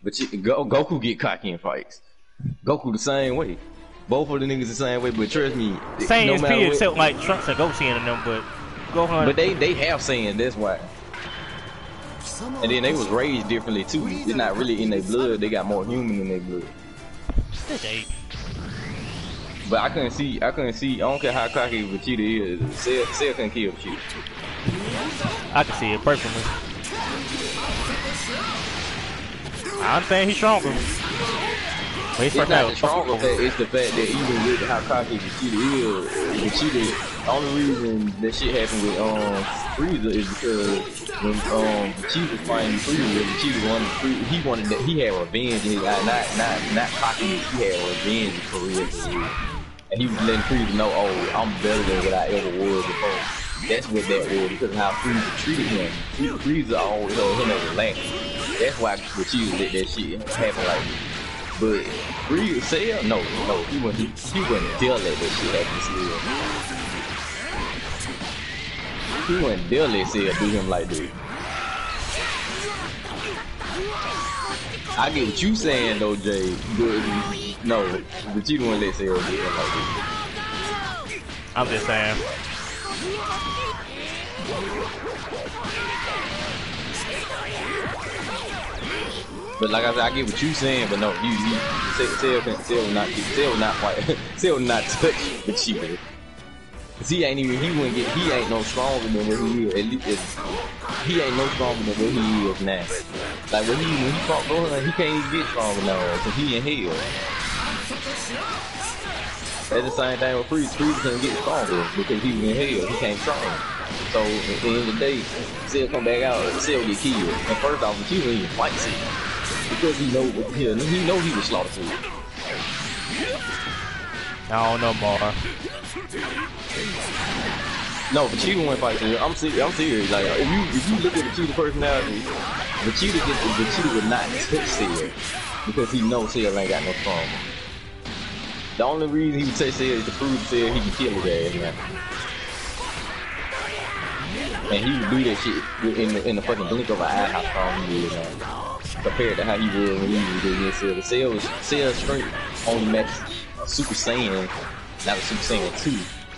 But you, Go, Goku get cocky in fights. Goku the same way. Both of the niggas the same way, but trust me, Same no as P, except like Trunks and Goku and them, but Gohan. But they they have saying that's why. And then they was raised differently too. It's not really in their blood. They got more human in their blood. But I couldn't see. I couldn't see. I don't care how cocky Vegeta is. Cell, Cell couldn't kill Vegeta. I can see it perfectly. I understand he's stronger. But he's It's not the stronger fact. It's the fact that even with how cocky Vegeta is, Vegeta. The only reason that shit happened with um Frieza is because when um Vegeta fighting Frieza, Vegeta wanted Frieza, he wanted that he had revenge in his eye, not not not cocky. He had revenge for real. For real. And he was letting Frieza know, oh, I'm better than what I ever was before. That's what that was because of how Frieza treated him. Fri- Frieza always held him as a lame. That's why Vegeta let that shit happen like that. But Frieza, Cell, no, no, he wouldn't, he, he wouldn't dare let that shit happen to. He wouldn't dare let Cell do him like that. I get what you saying though, Jay. But no, Vegeta wouldn't let Cell do him like that. I'm just saying. But like I said, I get what you're saying, but no, you, you Cell, can- will not, will not fight, [LAUGHS] will not touch Vegeta. Cause he ain't even, he wouldn't get, he ain't no stronger than what he is. At least, he ain't no stronger than what he is now. Like when he, when he fought Gohan, he can't even get stronger now, cause he in hell. That's the same thing with Frieza. Frieza couldn't get stronger because he was in hell. He can't strong. So at the end of the day, Cell come back out, Cell get killed. And first off, he wouldn't even fight Cell. Because he know what he, he know he was slaughtered Cell. I don't know more. No, Vegeta wouldn't fight Cell. I'm serious. I'm serious. Like if you if you look at Vegeta personality, Vegeta gets Vegeta would not touch Cell because he knows Cell ain't got no stronger. The only reason he would touch Cell is to prove to Cell he can kill his ass, man. And he would do that shit in the, in the fucking blink of an eye how strong he is, man. Compared to how he was when he was doing. The Cell was Cell's strength only matched Super Saiyan, not Super Saiyan 2.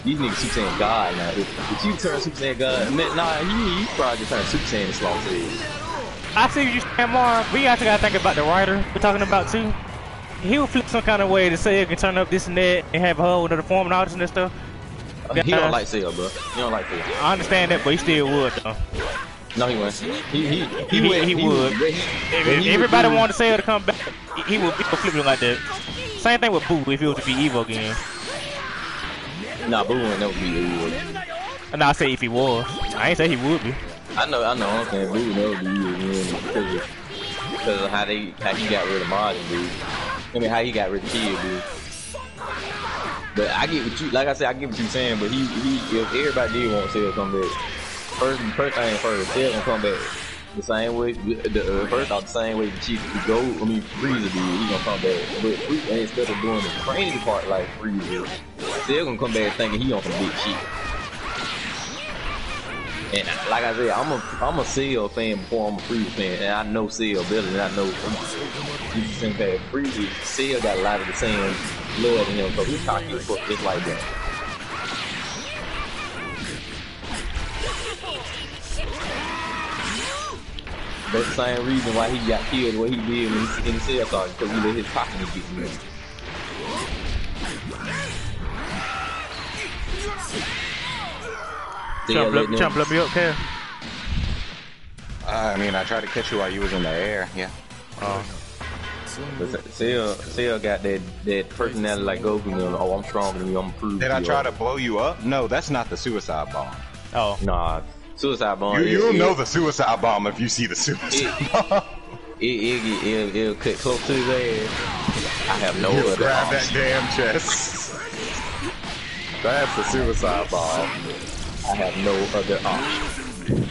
These niggas Super Saiyan God now. If, if you turn Super Saiyan God, man, nah, he, he probably just turned Super Saiyan slaughter Cell. I see you saying, Mar. We actually gotta think about the writer we're talking about too. He would flip some kind of way to say he can turn up this and that and have a whole other form and all this and that stuff. Uh, He don't like Cell, bro. He don't like Cell. I understand that, but he still would though. No, he wouldn't. He he he, He- would. he would. He, If, if everybody would wanted to to come back, he would, he would flip it like that. Same thing with Boo if he was to be evil again. Nah, Boo wouldn't never be evil. And I say if he was. I ain't say he would be. I know, I know. I'm saying Boo would never be evil again because of how they how he got rid of Majin, dude. I mean, how he got rid of dude. But I get what you, like I said, I get what you're saying. But he, he, if everybody did want Cell to come back, first, first thing first, Cell gonna come back the same way. The, uh, first off, the same way the Chief could go. I mean, Frieza dude, He gonna come back, but Frieza, instead of doing the training part like Frieza, Cell gonna come back thinking he on some big shit. And like I said, I'm a I'm a Cell fan before I'm a Frieza fan, and I know Cell better than I know just think that Frieza, got a lot of the same blood in him, so he's cocky as just like that. That's the same reason why he got killed way he did in the Cell saga, because he let his cockiness get in there. Cell Jump, let up, them- jump, up me up, Kev. I mean, I tried to catch you while you was in the air. Yeah. Oh. But Cell, Cell got that, that personality like Goku. You know, oh, I'm stronger than you. I'm prove. Did I you. try to blow you up? No, that's not the suicide bomb. Oh. Nah, suicide bomb. You, it- you'll it- know the suicide bomb if you see the suicide bomb. It, it, it, it'll, it'll cut close to his ass. I have no You other grab that damn chest. That's the suicide bomb. I have no other option.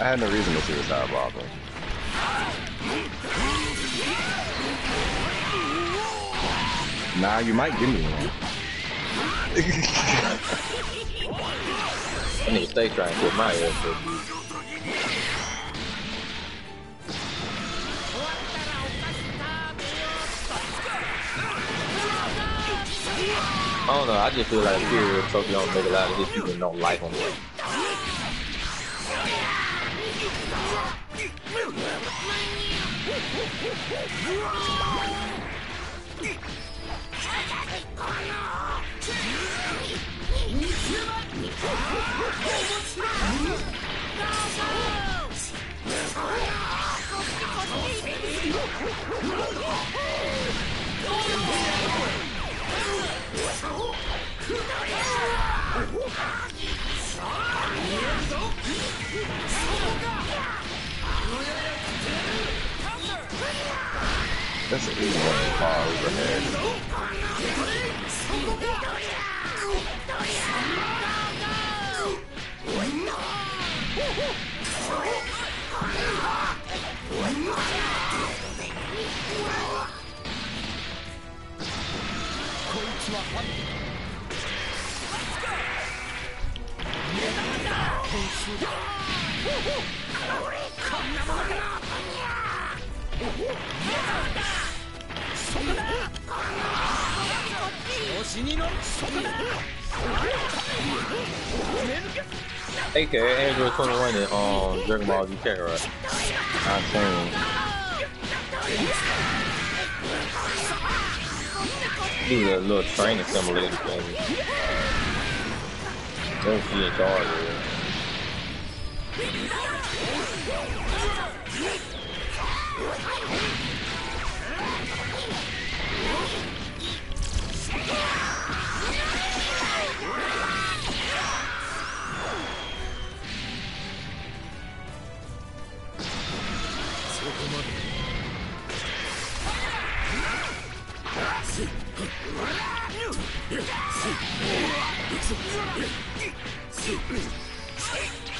I had no reason to suicide bomb him. Nah, you might give me one. [LAUGHS] I need to stay trying to get my ass for I don't know, I just feel like Imperial Trophy don't make a lot of his people don't like him. [LAUGHS] That's an easy one far overhead. AKA Android 21 and um, Dragon Ball Z Kakarot. I'm saying. Do a little training simulator thing. Don't see in charge of it.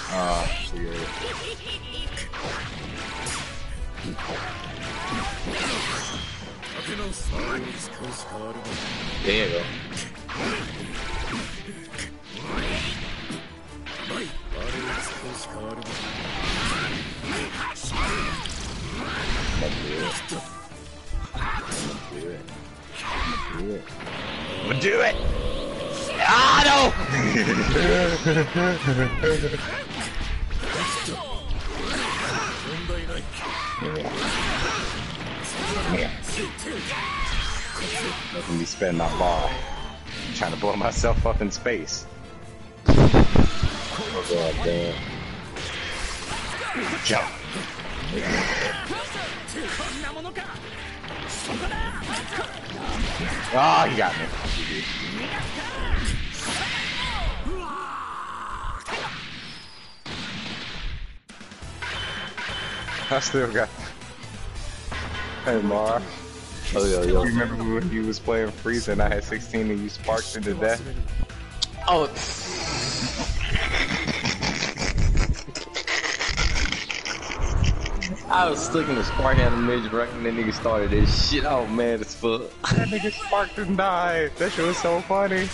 Ah. There you go. Do it. Do it. Do it! Ah, no! [LAUGHS] Making me spend my bar. trying to blow myself up in space. Oh god damn. Jump! Oh, he got me. I still got. Hey, Mara. Oh yeah, You yeah. remember when you was playing Frieza and I had 16 and you sparked into death? Oh. I was stuck in the spark animation right when that nigga started this shit. Oh man, it's fuck. That nigga sparked and died. That shit was so funny.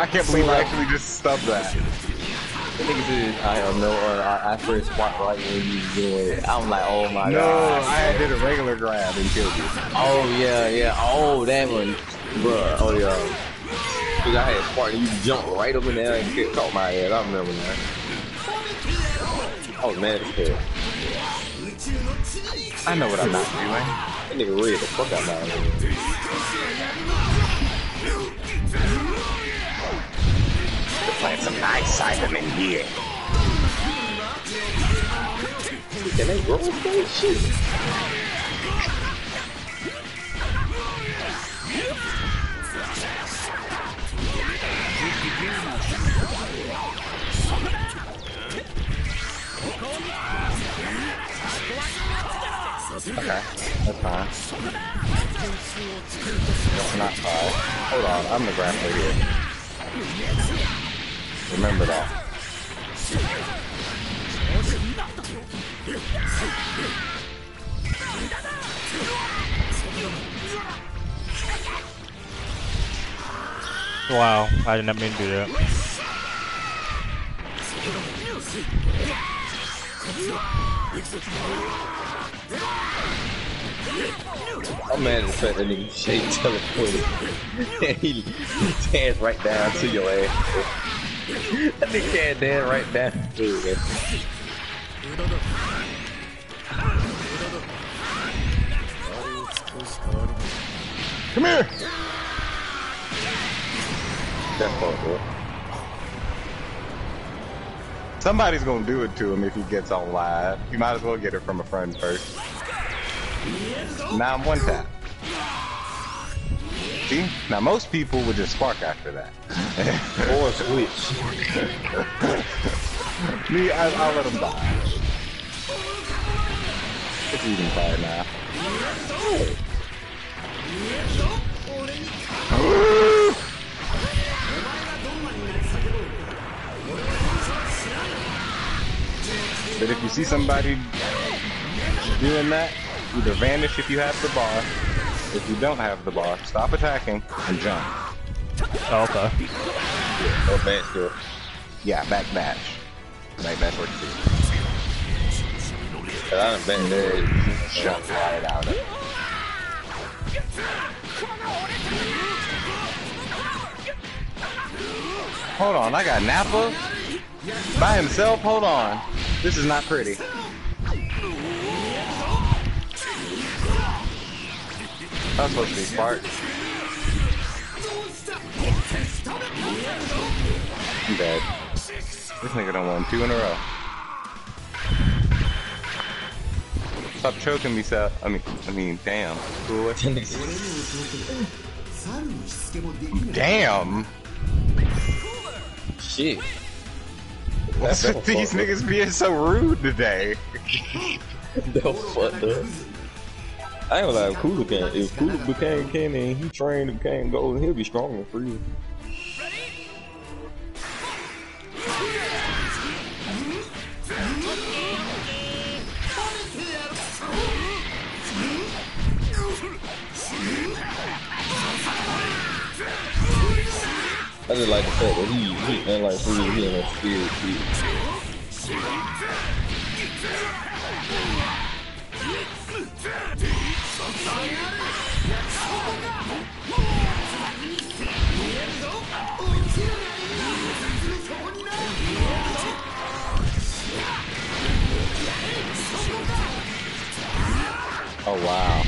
I can't believe I actually just stubbed that. The nigga said, I have no, uh, I, I first sparked right when you was doing it. I'm like, oh my No, god. I did a regular grab and killed you. Oh yeah, yeah. Oh that one, bruh. Oh yeah. Cause I had sparked and you jumped right up in there and get caught my head. I remember that. I was mad as. I know what I'm not doing. That nigga read the fuck out my ass. Plant some nice Simon in here. Can they roll shit? Okay, that's fine. That's not fine. Hold on, I'm the grappler here. Remember that. Wow, I did not mean to do that. I'm mad at the fact that nigga Shay teleported. he danced right down to your ass. That nigga can't dance right down to you. Come here. That's fucked. Somebody's gonna do it to him if he gets on live. You might as well get it from a friend first. Now I'm one tap. See? Now most people would just spark after that. [LAUGHS] Or switch. [LAUGHS] Me, I, I'll let him die. It's even fire now. But if you see somebody doing that, either vanish if you have the bar. If you don't have the bar, stop attacking and jump. Oh, okay. Or back door. Yeah, back bash. Back bash works too. Cause I done there. Jump right out of it. Hold on, I got Nappa by himself. Hold on, this is not pretty. That's supposed to be Spark. I'm dead. This nigga done won two in a row. Stop choking me, Seth. I mean, I mean, damn. Cool. Damn. Shit. What's with these niggas being so rude today? [LAUGHS] Fucked up. I ain't lie, if Kula can, if Kula became Kenny he trained and became golden, he'll be strong and free. I just like the fact that he, he ain't like free, he ain't no scared kid. Oh wow.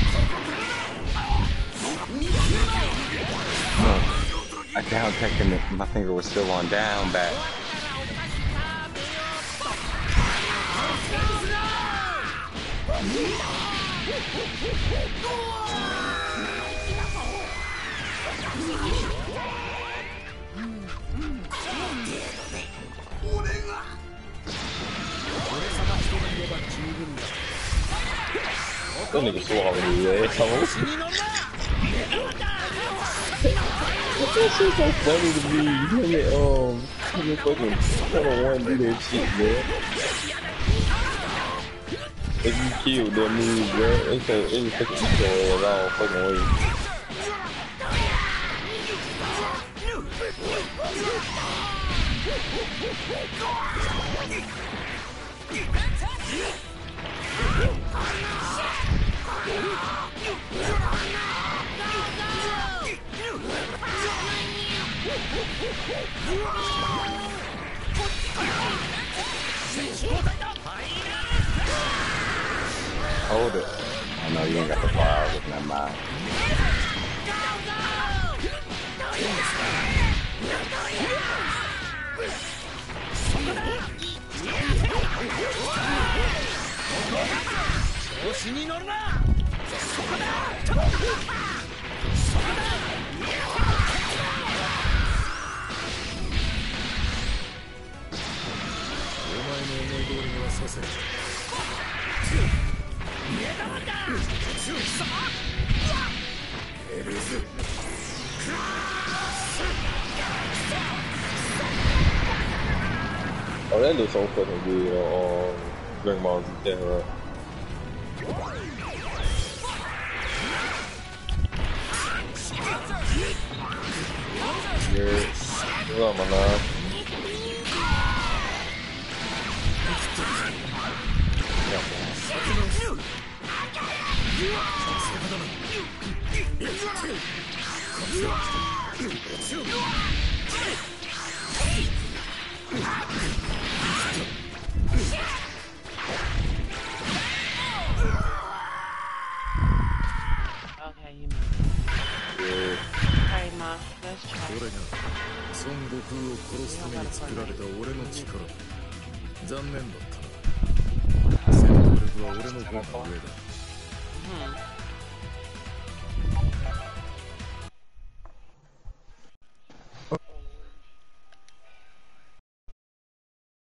I down taking it. My finger was still on down back. That nigga so hard to do that. That shit so funny to me. Him and, um, him and fucking 101 do that shit, man. If you killed that move, bro, it's a, it's a fucking equal a long fucking way. Hold it. I know you ain't got the fire with my mind. Go! 思い通りにはさせんエルズクラッシュ Orlando stavo facendo il giro o Grand Mountain Terror Yes, no, ma no. 残念だ。Sempre procura ouro no vulcão, verdade. Hum.